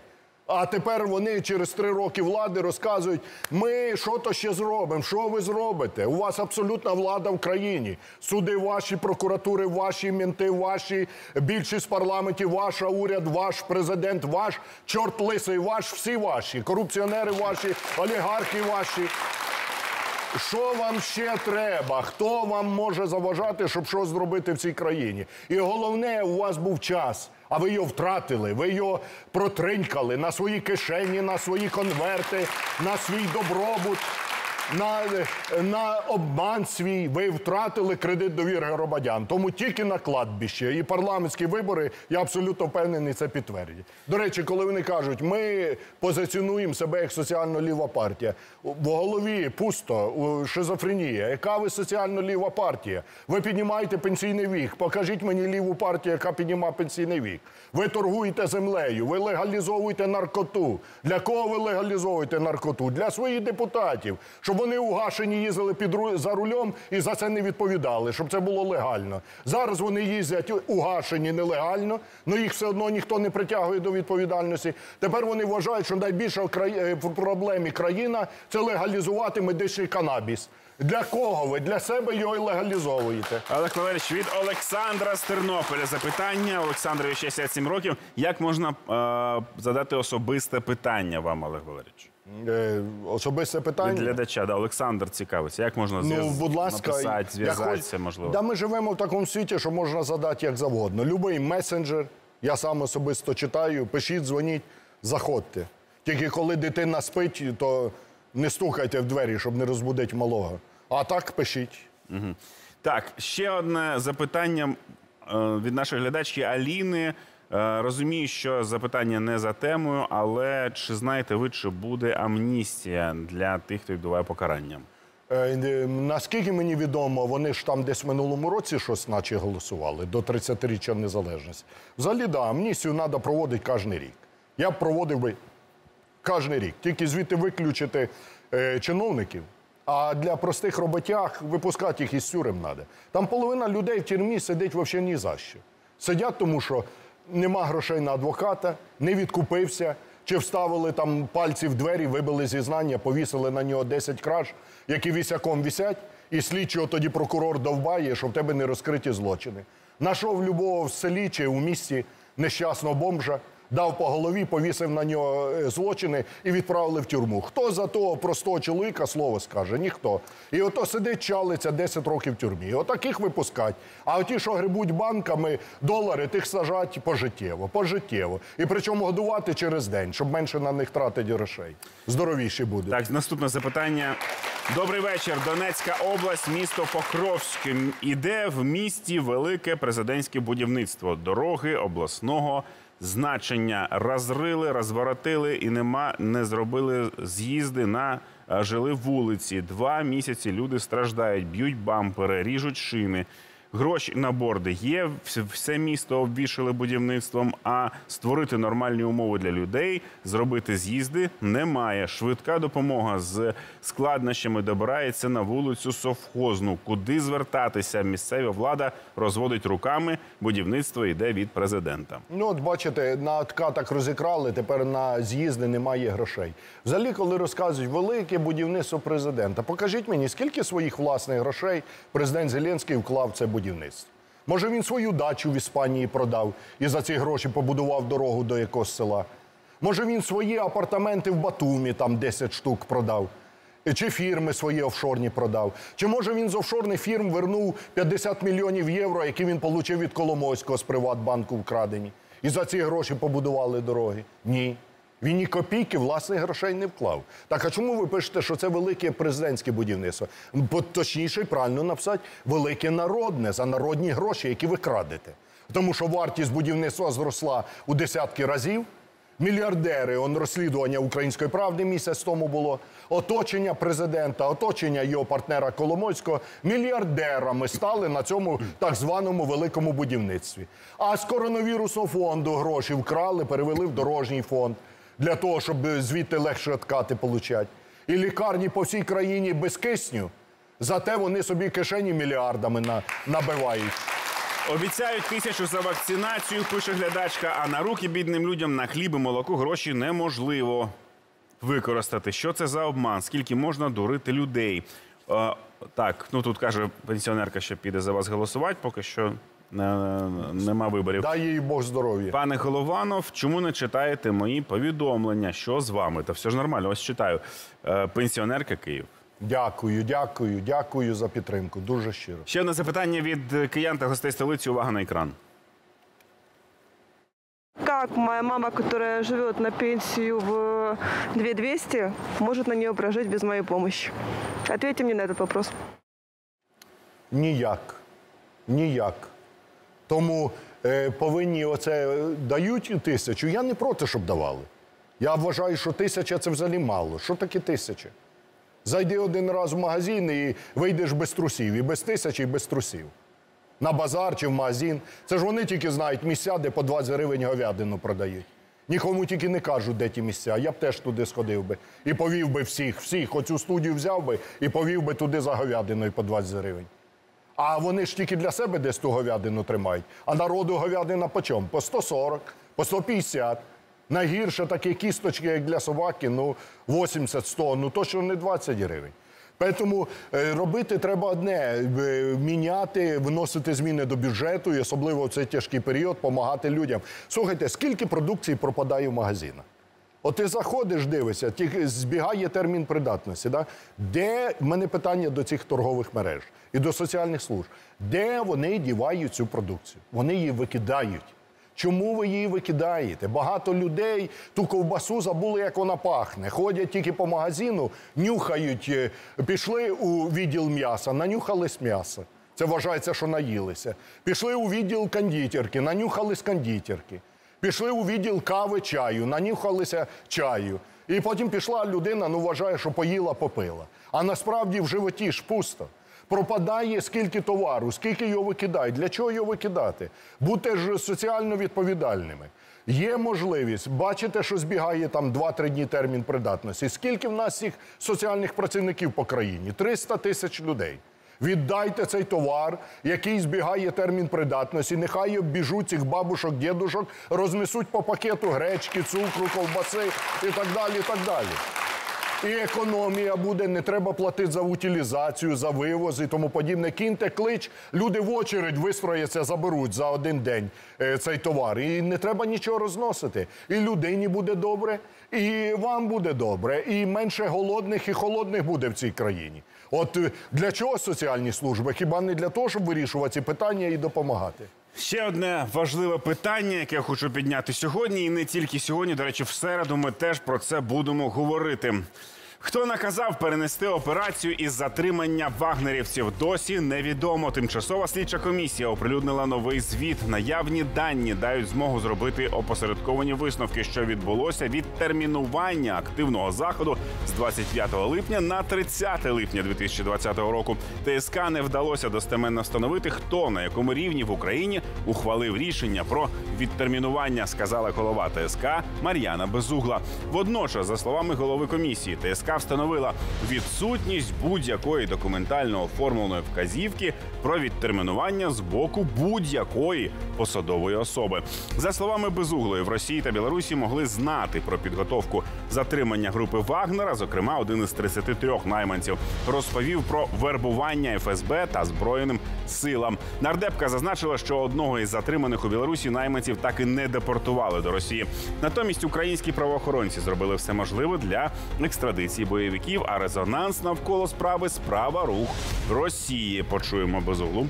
А тепер вони через три роки влади розказують: ми що то ще зробимо, що ви зробите? У вас абсолютна влада в країні. Суди ваші, прокуратури, ваші мінти, ваші, більшість парламентів, ваша уряд, ваш президент, ваш, чорт лисий ваш, всі ваші, корупціонери ваші, олігархи ваші. Що вам ще треба? Хто вам може заважати, щоб щось зробити в цій країні? І головне, у вас був час, а ви його втратили. Ви його протринькали на свої кишені, на свої конверти, на свій добробут. На, на обман свій ви втратили кредит довіри громадян. Тому тільки на кладбище і парламентські вибори, я абсолютно впевнений, це підтвердять. До речі, коли вони кажуть, ми позиціонуємо себе як соціально ліва партія, в голові пусто, шизофренія. Яка ви соціально ліва партія? Ви піднімаєте пенсійний вік. Покажіть мені ліву партію, яка піднімає пенсійний вік. Ви торгуєте землею, ви легалізовуєте наркоту. Для кого ви легалізовуєте наркоту? Для своїх депутатів, щоб вони угашені їздили під ру- за рулем і за це не відповідали, щоб це було легально. Зараз вони їздять угашені нелегально, але їх все одно ніхто не притягує до відповідальності. Тепер вони вважають, що найбільша в краї- е, проблемі країна це легалізувати медичний канабіс. Для кого ви? Для себе його і легалізовуєте. Олег Валерійович, від Олександра з Тернополя запитання. Олександрові 67 років. Як можна е, задати особисте питання вам, Олег Валерійович? Е, особисте Від питання. глядача, да, Олександр цікавиться. Як можна Ну, зв'яз... будь ласка, написати, зв'язатися, хоч- можливо? Да, ми живемо в такому світі, що можна задати як завгодно. Любий месенджер, я сам особисто читаю, пишіть, дзвоніть, заходьте. Тільки коли дитина спить, то не стукайте в двері, щоб не розбудити малого. А так пишіть. Так, ще одне запитання е, від нашої глядачки Аліни. Е, Розумію, що запитання не за темою, але чи знаєте ви, чи буде амністія для тих, хто відбуває покарання? Е, е, Наскільки мені відомо, вони ж там десь в минулому році щось наче голосували до 30-річчя незалежності. Взагалі, да, амністію треба проводити кожен рік. Я б проводив би кожен рік. Тільки звідти виключити е, чиновників. А для простих роботяг випускати їх із тюрем треба. Там половина людей в тюрмі сидить взагалі ні за що. Сидять, тому що нема грошей на адвоката, не відкупився, чи вставили там пальці в двері, вибили зізнання, повісили на нього 10 краж, які вісяком вісять, і слідчого тоді прокурор довбає, що в тебе не розкриті злочини. Нашов любого в селі чи у місті нещасного бомжа, дав по голові, повісив на нього е, злочини і відправили в тюрму. Хто за того простого чоловіка слово скаже? Ніхто. І ото сидить, чалиться 10 років в тюрмі. Отаких випускать. А оті, що грибуть банками долари, тих сажать пожиттєво, пожиттєво. І причому годувати через день, щоб менше на них тратити грошей. Здоровіші будуть. Так, наступне запитання. Добрий вечір. Донецька область, місто Покровськ. Іде в місті велике президентське будівництво. Дороги обласного значення розрили, розворотили і нема, не зробили з'їзди на е, жили вулиці. Два місяці люди страждають, б'ють бампери, ріжуть шини. Гроші на борди є, все місто обвішали будівництвом, а створити нормальні умови для людей, зробити з'їзди немає. Швидка допомога з складнощами добирається на вулицю Совхозну. Куди звертатися? Місцева влада розводить руками. Будівництво йде від президента. Ну, от бачите, на откатах розікрали, тепер на з'їзди немає грошей. Взагалі, коли розказують велике будівництво президента, покажіть мені, скільки своїх власних грошей президент Зеленський вклав в це будівництво. Може, він свою дачу в Іспанії продав і за ці гроші побудував дорогу до якогось села. Може, він свої апартаменти в Батумі, там 10 штук продав. Чи фірми свої офшорні продав? Чи може він з офшорних фірм вернув 50 мільйонів євро, які він отримав від Коломойського з Приватбанку вкрадені? І за ці гроші побудували дороги? Ні. Він ні копійки власних грошей не вклав. Так а чому ви пишете, що це велике президентське будівництво? Бо точніше, правильно написати, велике народне за народні гроші, які ви крадете. Тому що вартість будівництва зросла у десятки разів. Мільярдери, он розслідування української правди місяць тому було. Оточення президента, оточення його партнера Коломойського мільярдерами стали на цьому так званому великому будівництві. А з коронавірусного фонду гроші вкрали, перевели в дорожній фонд для того, щоб звідти легше откати получати. І лікарні по всій країні без кисню. Зате вони собі кишені мільярдами на, набивають. Обіцяють тисячу за вакцинацію, пише глядачка. А на руки бідним людям на хліб і молоко гроші неможливо використати. Що це за обман? Скільки можна дурити людей? Е, так, ну тут каже пенсіонерка, що піде за вас голосувати, поки що нема виборів. Дай їй Бог здоров'я. Пане Голованов, чому не читаєте мої повідомлення? Що з вами? Та все ж нормально, ось читаю. Е, Пенсіонерка Київ. Дякую, дякую, дякую за підтримку. Дуже щиро. Ще одне запитання від е, киян та гостей столиці. Увага на екран. Как моя мама, которая живет на пенсию в 2200, может на нее прожить без моей помощи? Ответьте мне на этот вопрос. Ніяк. Ніяк. Тому е, повинні оце е, дають тисячу. Я не проти, щоб давали. Я вважаю, що тисяча це взагалі мало. Що таке тисяча? Зайди один раз в магазин і вийдеш без трусів, і без тисячі, і без трусів. На базар чи в магазин. Це ж вони тільки знають місця, де по 20 гривень говядину продають. Нікому тільки не кажуть, де ті місця. Я б теж туди сходив би і повів би всіх, всіх, оцю студію взяв би і повів би туди за говядиною по 20 гривень. А вони ж тільки для себе десь ту говядину тримають. А народу говядина по чому? По 140, по 150. Найгірше такі кісточки, як для собаки, ну 80-100, ну точно не 20 гривень. Тому е, робити треба одне: е, міняти, вносити зміни до бюджету, і особливо в цей тяжкий період, допомагати людям. Слухайте, скільки продукції пропадає в магазинах? От ти заходиш, дивишся, тільки збігає термін придатності. Да? Де в мене питання до цих торгових мереж і до соціальних служб? Де вони дівають цю продукцію? Вони її викидають. Чому ви її викидаєте? Багато людей ту ковбасу забули, як вона пахне. Ходять тільки по магазину, нюхають, е, пішли у відділ м'яса, нанюхались м'яса. Це вважається, що наїлися. Пішли у відділ кондитерки, нанюхались кондитерки. Пішли у відділ кави, чаю, нанюхалися чаю. І потім пішла людина, ну вважає, що поїла, попила. А насправді в животі ж пусто. Пропадає скільки товару, скільки його викидають. Для чого його викидати? Будьте ж соціально відповідальними. Є можливість, бачите, що збігає там 2-3 дні термін придатності. Скільки в нас цих соціальних працівників по країні? 300 тисяч людей. Віддайте цей товар, який збігає термін придатності. Нехай обіжуть цих бабушок, дідушок, рознесуть по пакету гречки, цукру, ковбаси і так далі. І так далі. І економія буде, не треба платити за утилізацію, за вивоз і тому подібне. Киньте клич, люди в очередь вистрояться, заберуть за один день е, цей товар. І не треба нічого розносити. І людині буде добре, і вам буде добре, і менше голодних і холодних буде в цій країні. От е, для чого соціальні служби? Хіба не для того, щоб вирішувати питання і допомагати? Ще одне важливе питання, яке я хочу підняти сьогодні, і не тільки сьогодні. До речі, в середу ми теж про це будемо говорити. Хто наказав перенести операцію із затримання вагнерівців? Досі невідомо. Тимчасова слідча комісія оприлюднила новий звіт. Наявні дані дають змогу зробити опосередковані висновки, що відбулося від термінування активного заходу з 25 липня на 30 липня 2020 року. ТСК не вдалося достеменно встановити, хто на якому рівні в Україні ухвалив рішення про відтермінування, сказала голова ТСК Мар'яна Безугла. Водночас, за словами голови комісії, ТСК встановила відсутність будь-якої документально оформленої вказівки про відтермінування з боку будь-якої посадової особи. За словами Безуглої, в Росії та Білорусі могли знати про підготовку затримання групи Вагнера. Зокрема, один із 33 найманців розповів про вербування ФСБ та збройним силам. Нардепка зазначила, що одного із затриманих у Білорусі найманців так і не депортували до Росії. Натомість українські правоохоронці зробили все можливе для екстрадиції бойовиків. А резонанс навколо справи справа рух Росії. Почуємо безуглу.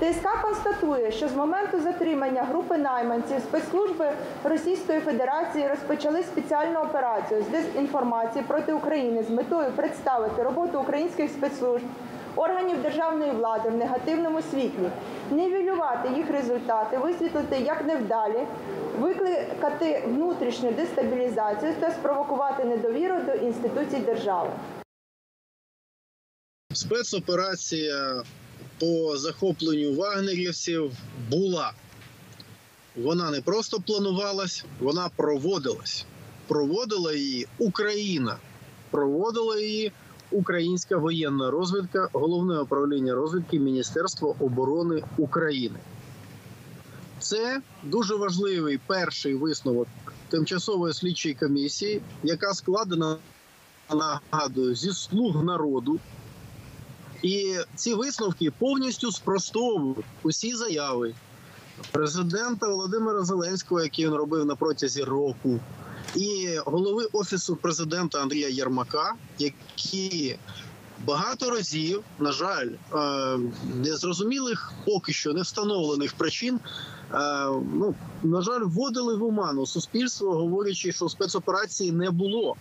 ТСК констатує, що з моменту затримання групи найманців спецслужби Російської Федерації розпочали спеціальну операцію з дезінформації проти України з метою представити роботу українських спецслужб, органів державної влади в негативному світлі, нівелювати їх результати, висвітлити як невдалі, викликати внутрішню дестабілізацію та спровокувати недовіру до інституцій держави. Спецоперація по захопленню вагнерівців була. Вона не просто планувалась, вона проводилась. Проводила її Україна, проводила її Українська воєнна розвідка, головне управління розвідки Міністерства оборони України. Це дуже важливий перший висновок тимчасової слідчої комісії, яка складена нагадую зі слуг народу. І ці висновки повністю спростовують усі заяви президента Володимира Зеленського, які він робив на протязі року, і голови офісу президента Андрія Єрмака, які багато разів, на жаль, е, незрозумілих поки що не встановлених причин. е, Ну на жаль, вводили в оману суспільство, говорячи, що спецоперації не було.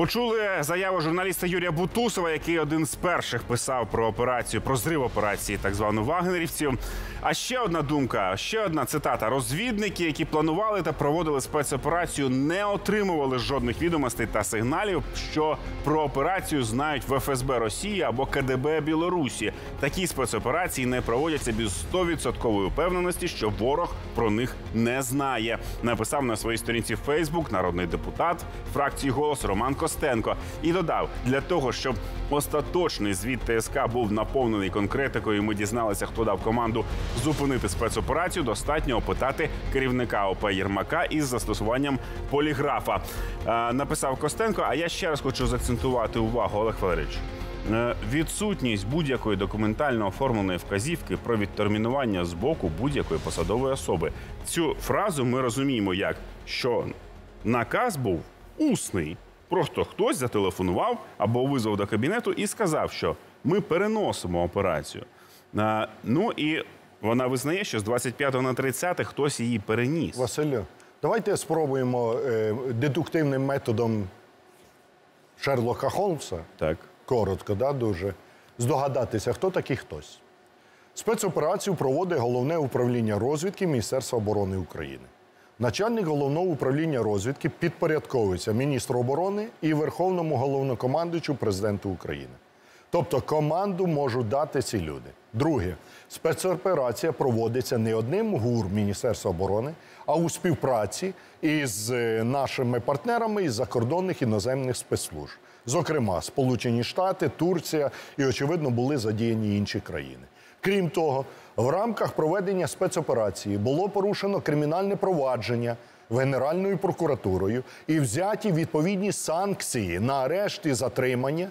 Почули заяву журналіста Юрія Бутусова, який один з перших писав про операцію, про зрив операції так звану вагнерівців. А ще одна думка, ще одна цитата: розвідники, які планували та проводили спецоперацію, не отримували жодних відомостей та сигналів, що про операцію знають в ФСБ Росії або КДБ Білорусі. Такі спецоперації не проводяться без 100% впевненості, що ворог про них не знає. Написав на своїй сторінці Фейсбук народний депутат фракції голос Роман Костенко і додав для того, щоб остаточний звіт ТСК був наповнений конкретикою. Ми дізналися, хто дав команду зупинити спецоперацію. Достатньо опитати керівника ОП Єрмака із застосуванням поліграфа. Е, написав Костенко. А я ще раз хочу заакцентувати увагу, Олег Валерійович. Е, Відсутність будь-якої документально оформленої вказівки про відтермінування з боку будь-якої посадової особи. Цю фразу ми розуміємо як що наказ був усний. Просто хтось зателефонував або визвав до кабінету і сказав, що ми переносимо операцію. Е, Ну і вона визнає, що з 25 на 30 хтось її переніс. Василю, давайте спробуємо е, дедуктивним методом Шерлока Холмса, Так. коротко, да, дуже, здогадатися, хто такий хтось. Спецоперацію проводить головне управління розвідки Міністерства оборони України. Начальник головного управління розвідки підпорядковується міністру оборони і Верховному головнокомандуючу президенту України. Тобто команду можуть дати ці люди. Друге, спецоперація проводиться не одним ГУР Міністерства оборони, а у співпраці із е, нашими партнерами із закордонних іноземних спецслужб. Зокрема, Сполучені Штати, Турція і, очевидно, були задіяні інші країни. Крім того, в рамках проведення спецоперації було порушено кримінальне провадження Генеральною прокуратурою і взяті відповідні санкції на арешт і затримання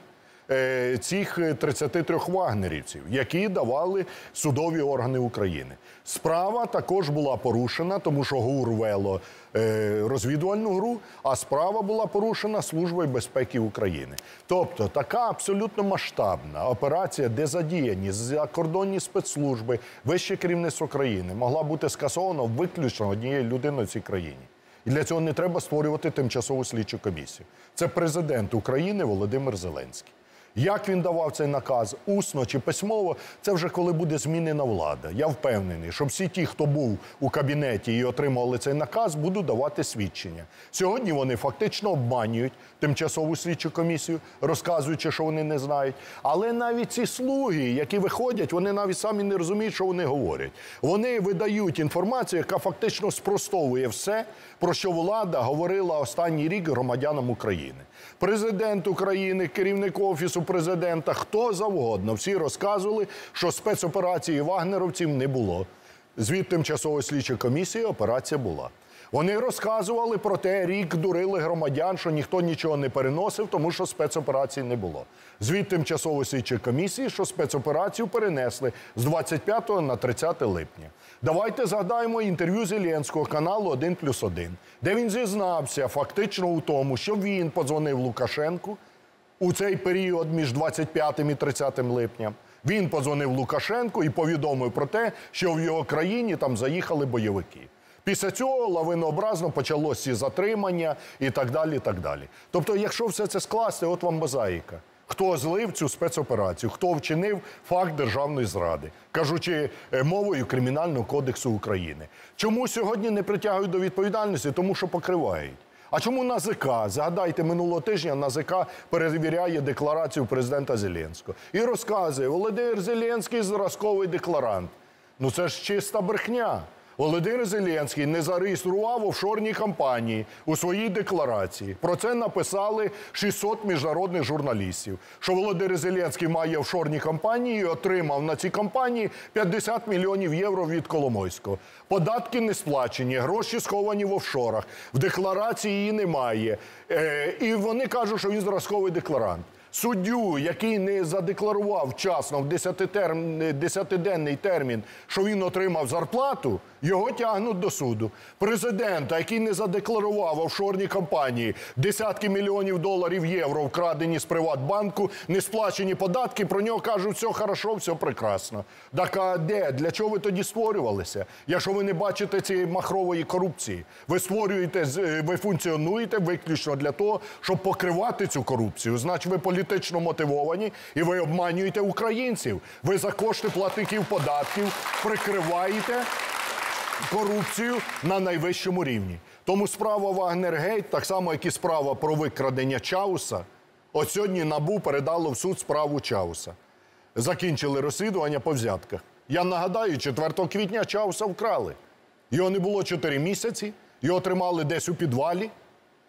цих е, 33 вагнерівців, які давали судові органи України. Справа також була порушена, тому що ГУР вело е, розвідувальну гру, а справа була порушена Службою безпеки України. Тобто така абсолютно масштабна операція, де задіяні закордонні спецслужби, вище керівництво країни, могла бути скасована виключно однією людиною в цій країні. І для цього не треба створювати тимчасову слідчу комісію. Це президент України Володимир Зеленський. Як він давав цей наказ, усно чи письмово, це вже коли буде змінена влада. Я впевнений, що всі ті, хто був у кабінеті і отримали цей наказ, будуть давати свідчення. Сьогодні вони фактично обманюють тимчасову слідчу комісію, розказуючи, що вони не знають. Але навіть ці слуги, які виходять, вони навіть самі не розуміють, що вони говорять. Вони видають інформацію, яка фактично спростовує все, про що влада говорила останній рік громадянам України. Президент України, керівник офісу президента, хто завгодно, всі розказували, що спецоперації вагнеровців не було. Звід тимчасової слідчої комісії операція була. Вони розказували про те, рік дурили громадян, що ніхто нічого не переносив, тому що спецоперації не було. Звід тимчасової слідчої комісії, що спецоперацію перенесли з 25 на 30 липня. Давайте згадаємо інтерв'ю Зеленського каналу 1 плюс 1, де він зізнався фактично у тому, що він подзвонив Лукашенку у цей період між 25 і 30 липня. Він подзвонив Лукашенку і повідомив про те, що в його країні там заїхали бойовики. Після цього лавинообразно почалося затримання і так далі. і так далі. Тобто, якщо все це скласти, от вам мозаїка. Хто злив цю спецоперацію, хто вчинив факт державної зради, кажучи е, мовою Кримінального кодексу України. Чому сьогодні не притягують до відповідальності? Тому що покривають. А чому НАЗК? Згадайте, минулого тижня НАЗК перевіряє декларацію президента Зеленського і розказує, Володимир Зеленський зразковий декларант. Ну це ж чиста брехня. Володимир Зеленський не зареєстрував офшорні компанії у своїй декларації. Про це написали 600 міжнародних журналістів. Що Володимир Зеленський має офшорні компанії і отримав на ці компанії 50 мільйонів євро від Коломойського. Податки не сплачені, гроші сховані в офшорах. В декларації її немає. Е, і вони кажуть, що він зразковий декларант. Суддю, який не задекларував вчасно в 10-терм- 10-денний термін, що він отримав зарплату, Його тягнуть до суду. Президента, який не задекларував офшорні компанії, десятки мільйонів доларів євро вкрадені з Приватбанку, не сплачені податки. Про нього кажуть, все хорошо, все прекрасно. Так а де? Для чого ви тоді створювалися? Якщо ви не бачите цієї махрової корупції, ви створюєте, е, ви функціонуєте виключно для того, щоб покривати цю корупцію. Значить, ви політично мотивовані і ви обманюєте українців. Ви за кошти платників податків прикриваєте корупцію на найвищому рівні. Тому справа Вагнергейт, так само як і справа про викрадення Чауса, от сьогодні НАБУ передало в суд справу Чауса. Закінчили розслідування по взятках. Я нагадаю, 4 квітня Чауса вкрали. Його не було 4 місяці, його тримали десь у підвалі,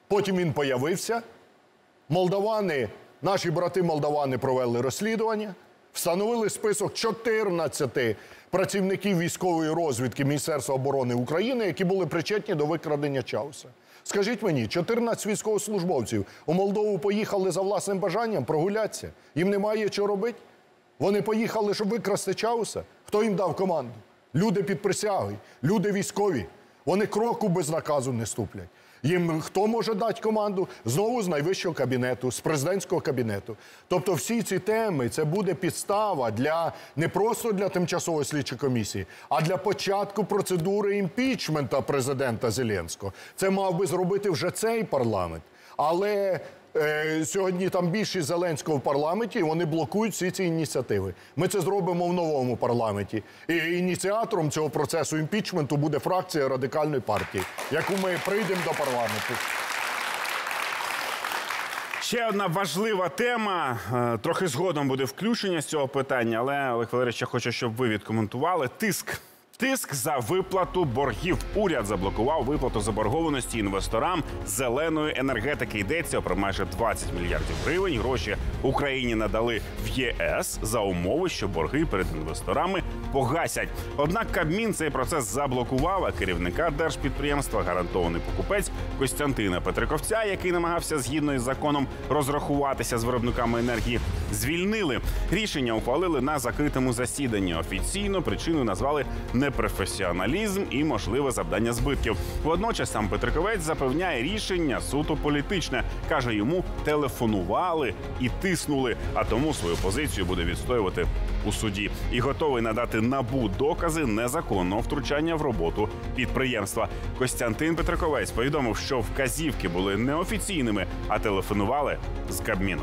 потім він появився. Молдавани, наші брати молдавани провели розслідування, встановили список 14 працівників військової розвідки Міністерства оборони України, які були причетні до викрадення Чауса. Скажіть мені, 14 військовослужбовців у Молдову поїхали за власним бажанням прогулятися? Їм немає чого робити? Вони поїхали, щоб викрасти Чауса? Хто їм дав команду? Люди під присягою, люди військові. Вони кроку без наказу не ступлять. Їм хто може дати команду? Знову з найвищого кабінету, з президентського кабінету. Тобто всі ці теми це буде підстава для не просто для тимчасової слідчої комісії, а для початку процедури імпічмента президента Зеленського. Це мав би зробити вже цей парламент. Але е, сьогодні там більшість Зеленського в парламенті, і вони блокують всі ці ініціативи. Ми це зробимо в новому парламенті. І ініціатором цього процесу імпічменту буде фракція радикальної партії, яку ми прийдемо до парламенту. Ще одна важлива тема. Е, Трохи згодом буде включення з цього питання, але Олег Валерійович, я хочу, щоб ви відкоментували тиск. Тиск за виплату боргів. Уряд заблокував виплату заборгованості інвесторам зеленої енергетики. Йдеться про майже 20 мільярдів гривень. Гроші Україні надали в ЄС за умови, що борги перед інвесторами погасять. Однак Кабмін цей процес заблокував. А керівника держпідприємства гарантований покупець Костянтина Петриковця, який намагався згідно із законом розрахуватися з виробниками енергії, звільнили. Рішення ухвалили на закритому засіданні. Офіційно причиною назвали непрофесіоналізм і можливе завдання збитків. Водночас сам Петриковець запевняє рішення суто політичне. каже, йому телефонували і тиснули, а тому свою позицію буде відстоювати у суді і готовий надати набу докази незаконного втручання в роботу підприємства. Костянтин Петриковець повідомив, що вказівки були неофіційними, а телефонували з Кабміну.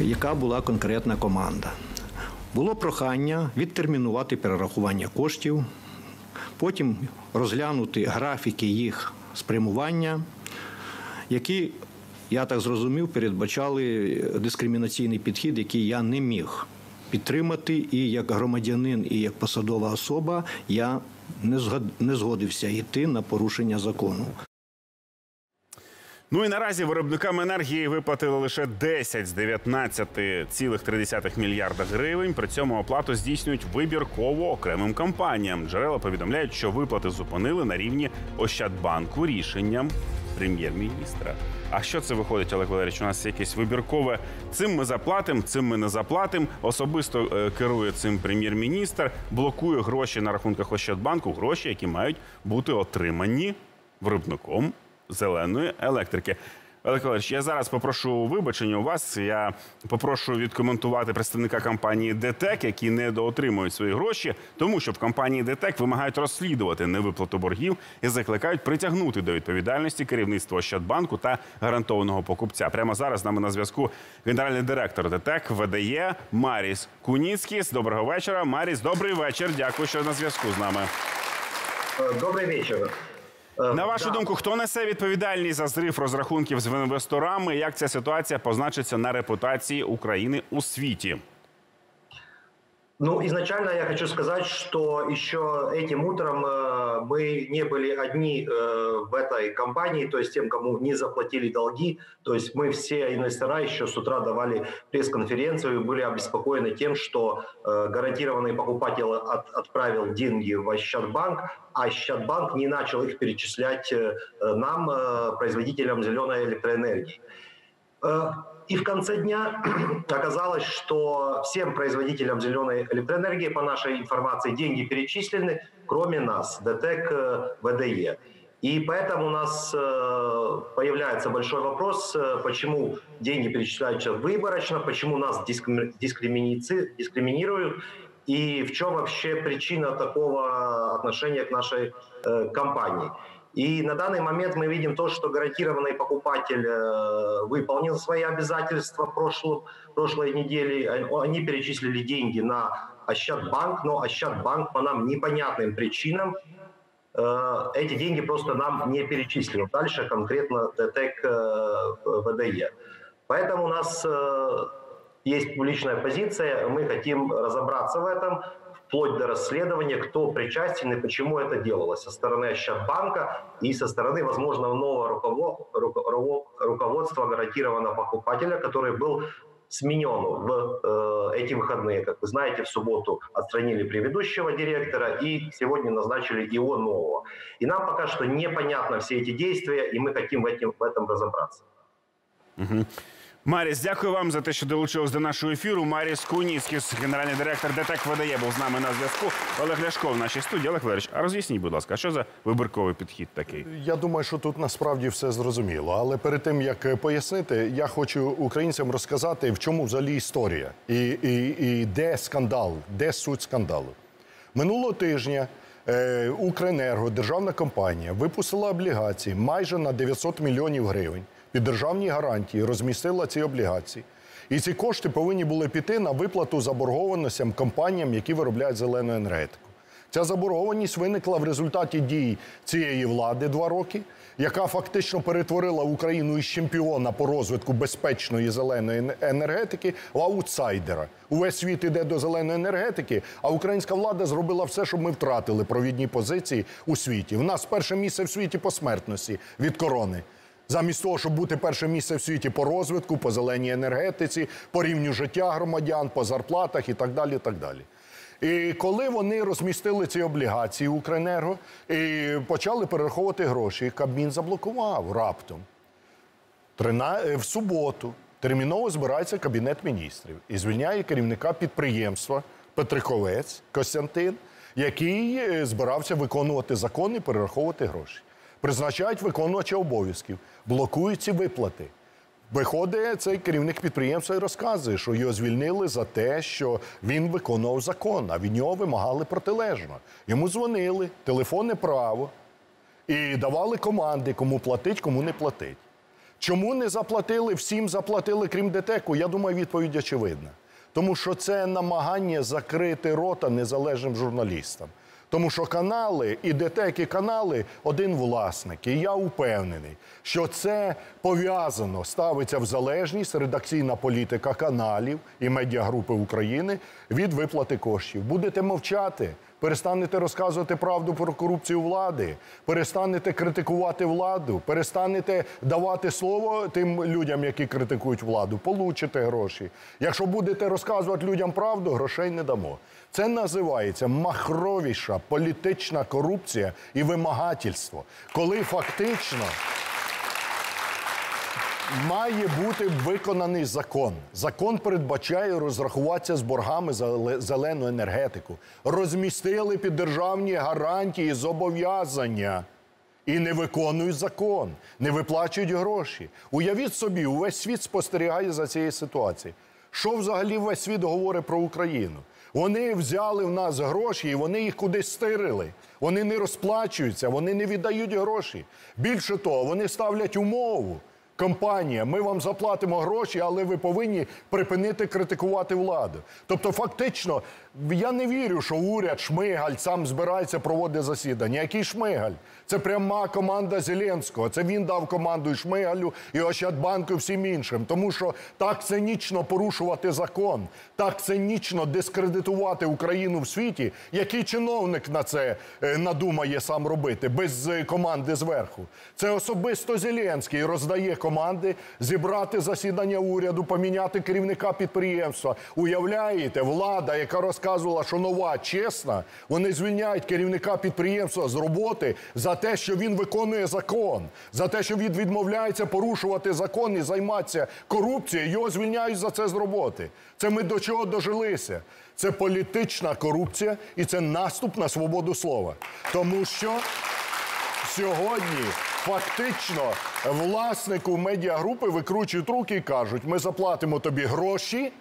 яка була конкретна команда. Було прохання відтермінувати перерахування коштів, потім розглянути графіки їх спрямування, які, я так зрозумів, передбачали дискримінаційний підхід, який я не міг підтримати. І як громадянин, і як посадова особа я не згодився йти на порушення закону. Ну і наразі виробникам енергії виплатили лише 10 з 19,3 мільярда гривень. При цьому оплату здійснюють вибірково окремим компаніям. Джерела повідомляють, що виплати зупинили на рівні Ощадбанку рішенням прем'єр-міністра. А що це виходить, Олег Валерійович? У нас якесь вибіркове. Цим ми заплатимо, цим ми не заплатимо. Особисто е, керує цим прем'єр-міністр, блокує гроші на рахунках Ощадбанку, гроші, які мають бути отримані виробником зеленої електрики. Олег Валерійович, я зараз попрошу вибачення у вас. Я попрошу відкоментувати представника компанії ДТЕК, які недоотримують свої гроші, тому що в компанії ДТЕК вимагають розслідувати невиплату боргів і закликають притягнути до відповідальності керівництво Ощадбанку та гарантованого покупця. Прямо зараз з нами на зв'язку генеральний директор ДТЕК ВДЄ Маріс Куніцькіс. Доброго вечора. Маріс, добрий вечір. Дякую, що на зв'язку з нами. Добрый вечер. Э, На вашу да, думку, хто несе відповідальність за зрив розрахунків з інвесторами? Як ця ситуація позначиться на репутації України у світі? Ну, изначально я хочу сказать, что еще этим утром э, мы не были одни э, в этой компании, то есть тем, кому не заплатили долги. То есть мы все инвестора еще с утра давали пресс-конференцию и были обеспокоены тем, что э, гарантированный покупатель от- отправил деньги в Ощадбанк, а Ощадбанк не начал их перечислять э, нам, э, производителям зеленой электроэнергии. И в конце дня оказалось, что всем производителям зеленой электроэнергии, по нашей информации, деньги перечислены, кроме нас, ДТЭК, э, ВДЕ. И поэтому у нас э, появляется большой вопрос, э, почему деньги перечисляются выборочно, почему нас дискриминируют, и в чем вообще причина такого отношения к нашей компании. И на данный момент мы видим то, что гарантированный покупатель э, выполнил свои обязательства прошлом, прошлой недели. Они- перечислили деньги на Ощадбанк, но Ощадбанк по нам непонятным причинам э, эти деньги просто нам не перечислил. Дальше конкретно ДТЭК э, ВДЕ. Поэтому у нас есть публичная позиция, мы хотим разобраться в этом, вплоть до расследования, кто причастен и почему это делалось со стороны Ощадбанка и со стороны, возможно, нового руково- руко- руко- руководства гарантированного покупателя, который был сменен в э, эти выходные. Как вы знаете, в субботу отстранили предыдущего директора и сегодня назначили его нового. И нам пока что непонятно все эти действия, и мы хотим в, этим, в этом разобраться. Маріс, дякую вам за те, що долучились до нашого ефіру. Маріс Куніцькіс, генеральний директор ДТЕК ВДЄ, був з нами на зв'язку. Олег Ляшко в нашій студії. Олег Валерійович, а роз'ясніть, будь ласка, що за вибірковий підхід такий? Я думаю, що тут насправді все зрозуміло. Але перед тим як е, пояснити, я хочу українцям розказати, в чому взагалі історія і, і, і де скандал, де суть скандалу. Минулого тижня е, Укренерго, державна компанія, випустила облігації майже на 900 мільйонів гривень під державні гарантії, розмістила ці облігації. І ці кошти повинні були піти на виплату заборгованостям компаніям, які виробляють зелену енергетику. Ця заборгованість виникла в результаті дій цієї влади два роки, яка фактично перетворила Україну із чемпіона по розвитку безпечної зеленої енергетики в аутсайдера. Увесь світ іде до зеленої енергетики, а українська влада зробила все, щоб ми втратили провідні позиції у світі. У нас перше місце в світі по смертності від корони. Замість того, щоб бути перше місце в світі по розвитку, по зеленій енергетиці, по рівню життя громадян, по зарплатах і так далі. І так далі. І коли вони розмістили ці облігації Укренерго і почали перераховувати гроші, Кабмін заблокував раптом. Трина- е, В суботу терміново збирається Кабінет міністрів і звільняє керівника підприємства Петриковець Костянтин, який е, збирався виконувати закон і перераховувати гроші. Призначають виконувача обов'язків, блокують ці виплати. Виходить цей керівник підприємства і розказує, що його звільнили за те, що він виконував закон, а від нього вимагали протилежно. Йому дзвонили, телефонне право, і давали команди, кому платить, кому не платить. Чому не заплатили? Всім заплатили, крім ДТЕКу? Я думаю, відповідь очевидна. Тому що це намагання закрити рота незалежним журналістам. Тому що канали і ДТЕК, канали один власник. І я впевнений, що це пов'язано, ставиться в залежність редакційна політика каналів і медіагрупи України від виплати коштів. Будете мовчати, перестанете розказувати правду про корупцію влади, перестанете критикувати владу, перестанете давати слово тим людям, які критикують владу, получите гроші. Якщо будете розказувати людям правду, грошей не дамо. Це називається махровіша політична корупція і вимагательство, коли фактично має бути виконаний закон. Закон передбачає розрахуватися з боргами за зелену енергетику. Розмістили під державні гарантії зобов'язання. І не виконують закон, не виплачують гроші. Уявіть собі, увесь світ спостерігає за цією ситуацією. Що взагалі весь світ говорить про Україну? Вони взяли в нас гроші і вони їх кудись стирили. Вони не розплачуються, вони не віддають гроші. Більше того, вони ставлять умову. Компанія, ми вам заплатимо гроші, але ви повинні припинити критикувати владу. Тобто, фактично, я не вірю, що уряд Шмигаль сам збирається проводити засідання. Який Шмигаль? Це пряма команда Зеленського. Це він дав команду і Шмигалю, і Ощадбанку, і всім іншим. Тому що так цинічно порушувати закон, так цинічно дискредитувати Україну в світі, який чиновник на це е, надумає сам робити без е, команди зверху. Це особисто Зеленський роздає команди, зібрати засідання уряду, поміняти керівника підприємства. Уявляєте, влада, яка розказувала, що нова, чесна, вони звільняють керівника підприємства з роботи за те, що він виконує закон, за те, що він відмовляється порушувати закон і займатися корупцією. Його звільняють за це з роботи. Це ми до чого дожилися. Це політична корупція і це наступ на свободу слова. Тому що сьогодні фактично власнику медіагрупи викручують руки і кажуть: ми заплатимо тобі гроші,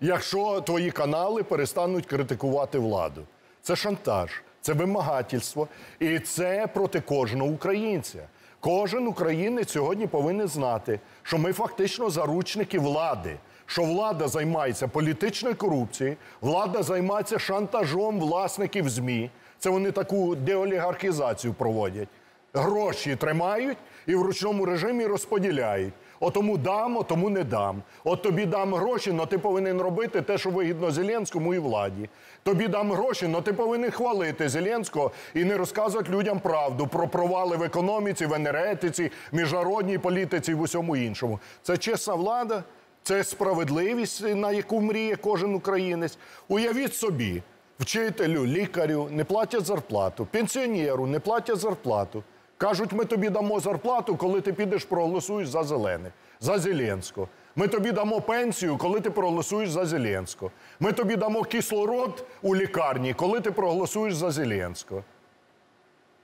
якщо твої канали перестануть критикувати владу. Це шантаж, це вимагательство, і це проти кожного українця. Кожен українець сьогодні повинен знати, що ми фактично заручники влади. Що влада займається політичною корупцією, влада займається шантажом власників ЗМІ. Це вони таку деолігархізацію проводять. Гроші тримають і в ручному режимі розподіляють. Отому дам, отому не дам. От тобі дам гроші, але ти повинен робити те, що вигідно Зеленському і владі. Тобі дам гроші, але ти повинен хвалити Зеленського і не розказувати людям правду про провали в економіці, в енергетиці, міжнародній політиці і в усьому іншому. Це чесна влада, це справедливість, на яку мріє кожен українець. Уявіть собі, вчителю, лікарю не платять зарплату, пенсіонеру не платять зарплату. Кажуть, ми тобі дамо зарплату, коли ти підеш проголосуєш за зелених, за Зеленського. Ми тобі дамо пенсію, коли ти проголосуєш за Зеленського. Ми тобі дамо кислород у лікарні, коли ти проголосуєш за Зеленського.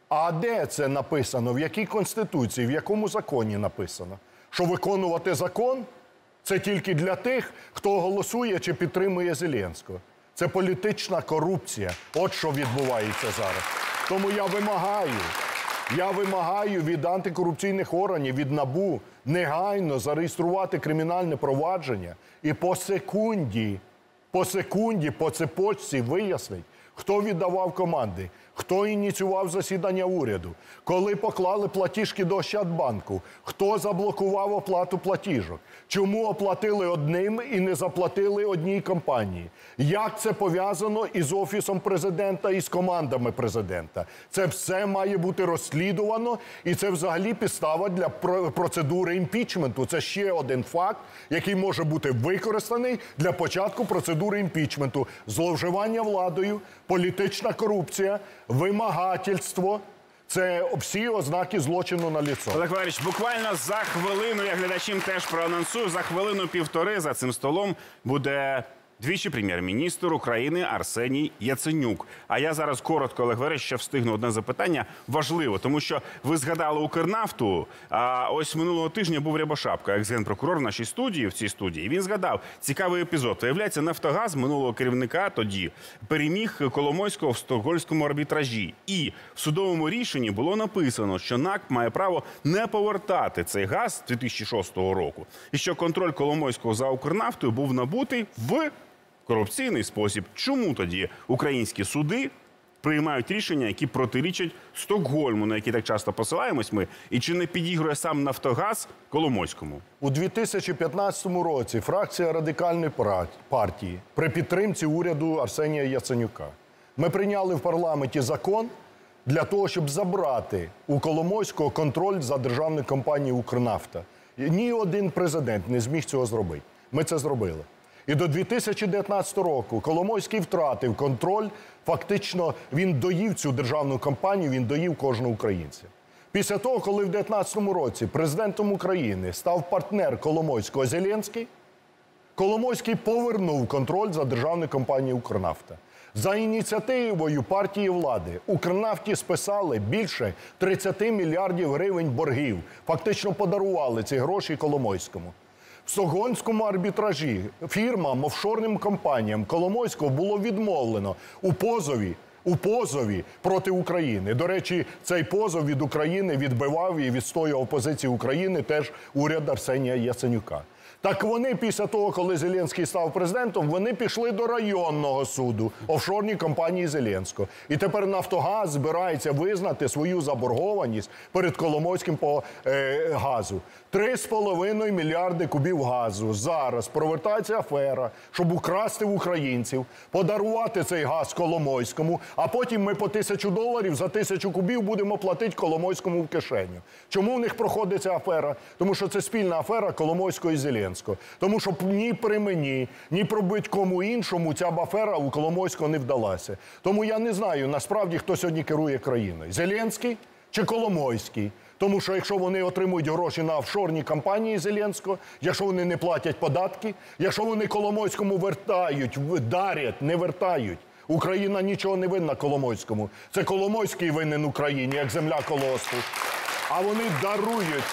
А де це написано? В якій конституції, в якому законі написано? Що виконувати закон це тільки для тих, хто голосує чи підтримує Зеленського. Це політична корупція. От що відбувається зараз. Тому я вимагаю, я вимагаю від антикорупційних органів, від НАБУ негайно зареєструвати кримінальне провадження і по секунді, по секунді, по цепочці вияснить, хто віддавав команди, хто ініціював засідання уряду, коли поклали платіжки до Ощадбанку, хто заблокував оплату платіжок, чому оплатили одним і не заплатили одній компанії. Як це пов'язано із офісом президента і з командами президента? Це все має бути розслідувано, і це взагалі підстава для процедури імпічменту. Це ще один факт, який може бути використаний для початку процедури імпічменту: зловживання владою, політична корупція, вимагательство. Це всі ознаки злочину на ліцо. Олег Валерійович, буквально за хвилину, я глядачам теж проанонсую, за хвилину-півтори за цим столом буде двічі прем'єр-міністр України Арсеній Яценюк. А я зараз коротко, Олег Валерійович, ще встигну одне запитання. Важливо, тому що ви згадали Укрнафту, а ось минулого тижня був Рябошапка, екс-генпрокурор в нашій студії, в цій студії. Він згадав цікавий епізод. Виявляється, Нафтогаз минулого керівника тоді переміг Коломойського в стокгольському арбітражі. І в судовому рішенні було написано, що НАК має право не повертати цей газ 2006 року, і що контроль Коломойського за Укрнафтою був набутий в корупційний спосіб. Чому тоді українські суди приймають рішення, які протирічать Стокгольму, на який так часто посилаємось ми, і чи не підігрує сам Нафтогаз Коломойському? У 2015 році фракція радикальної партії при підтримці уряду Арсенія Яценюка ми прийняли в парламенті закон для того, щоб забрати у Коломойського контроль за державною компанією Укрнафта. Ні один президент не зміг цього зробити. Ми це зробили. І до 2019 року Коломойський втратив контроль. Фактично, він доїв цю державну компанію, він доїв кожного українця. Після того, коли в 2019 році президентом України став партнер Коломойського Зеленський, Коломойський повернув контроль за державною компанією Укрнафта. За ініціативою партії влади Укрнафті списали більше 30 мільярдів гривень боргів. Фактично подарували ці гроші Коломойському. В Стокгольмському арбітражі фірмам, офшорним компаніям Коломойського було відмовлено у позові. У позові проти України. До речі, цей позов від України відбивав і відстоював позиції України теж уряд Арсенія Яценюка. Так вони після того, коли Зеленський став президентом, вони пішли до районного суду офшорній компанії Зеленського. І тепер Нафтогаз збирається визнати свою заборгованість перед Коломойським по е, газу. 3,5 мільярди кубів газу. Зараз провертається афера, щоб украсти в українців, подарувати цей газ Коломойському, а потім ми по тисячу доларів за тисячу кубів будемо платити Коломойському в кишеню. Чому в них проходить ця афера? Тому що це спільна афера Коломойського і Зеленського. Тому що ні при мені, ні про будь-кому іншому ця б афера у Коломойського не вдалася. Тому я не знаю насправді, хто сьогодні керує країною: Зеленський чи Коломойський. Тому що якщо вони отримують гроші на офшорні компанії Зеленського, якщо вони не платять податки, якщо вони Коломойському вертають, дарять, не вертають. Україна нічого не винна Коломойському. Це Коломойський винен Україні, як земля колосу. А вони дарують,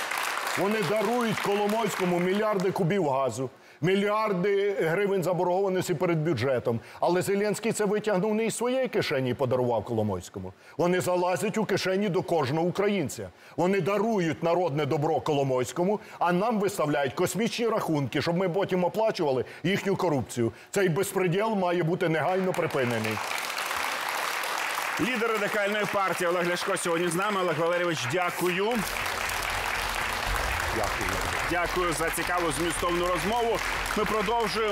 вони дарують Коломойському мільярди кубів газу, мільярди гривень заборгованості перед бюджетом. Але Зеленський це витягнув не із своєї кишені і подарував Коломойському. Вони залазять у кишені до кожного українця. Вони дарують народне добро Коломойському, а нам виставляють космічні рахунки, щоб ми потім оплачували їхню корупцію. Цей безпреділ має бути негайно припинений. Лідер радикальної партії Олег Ляшко сьогодні з нами. Олег Валерійович, дякую. Дякую. Дякую за цікаву змістовну розмову. Ми продовжуємо.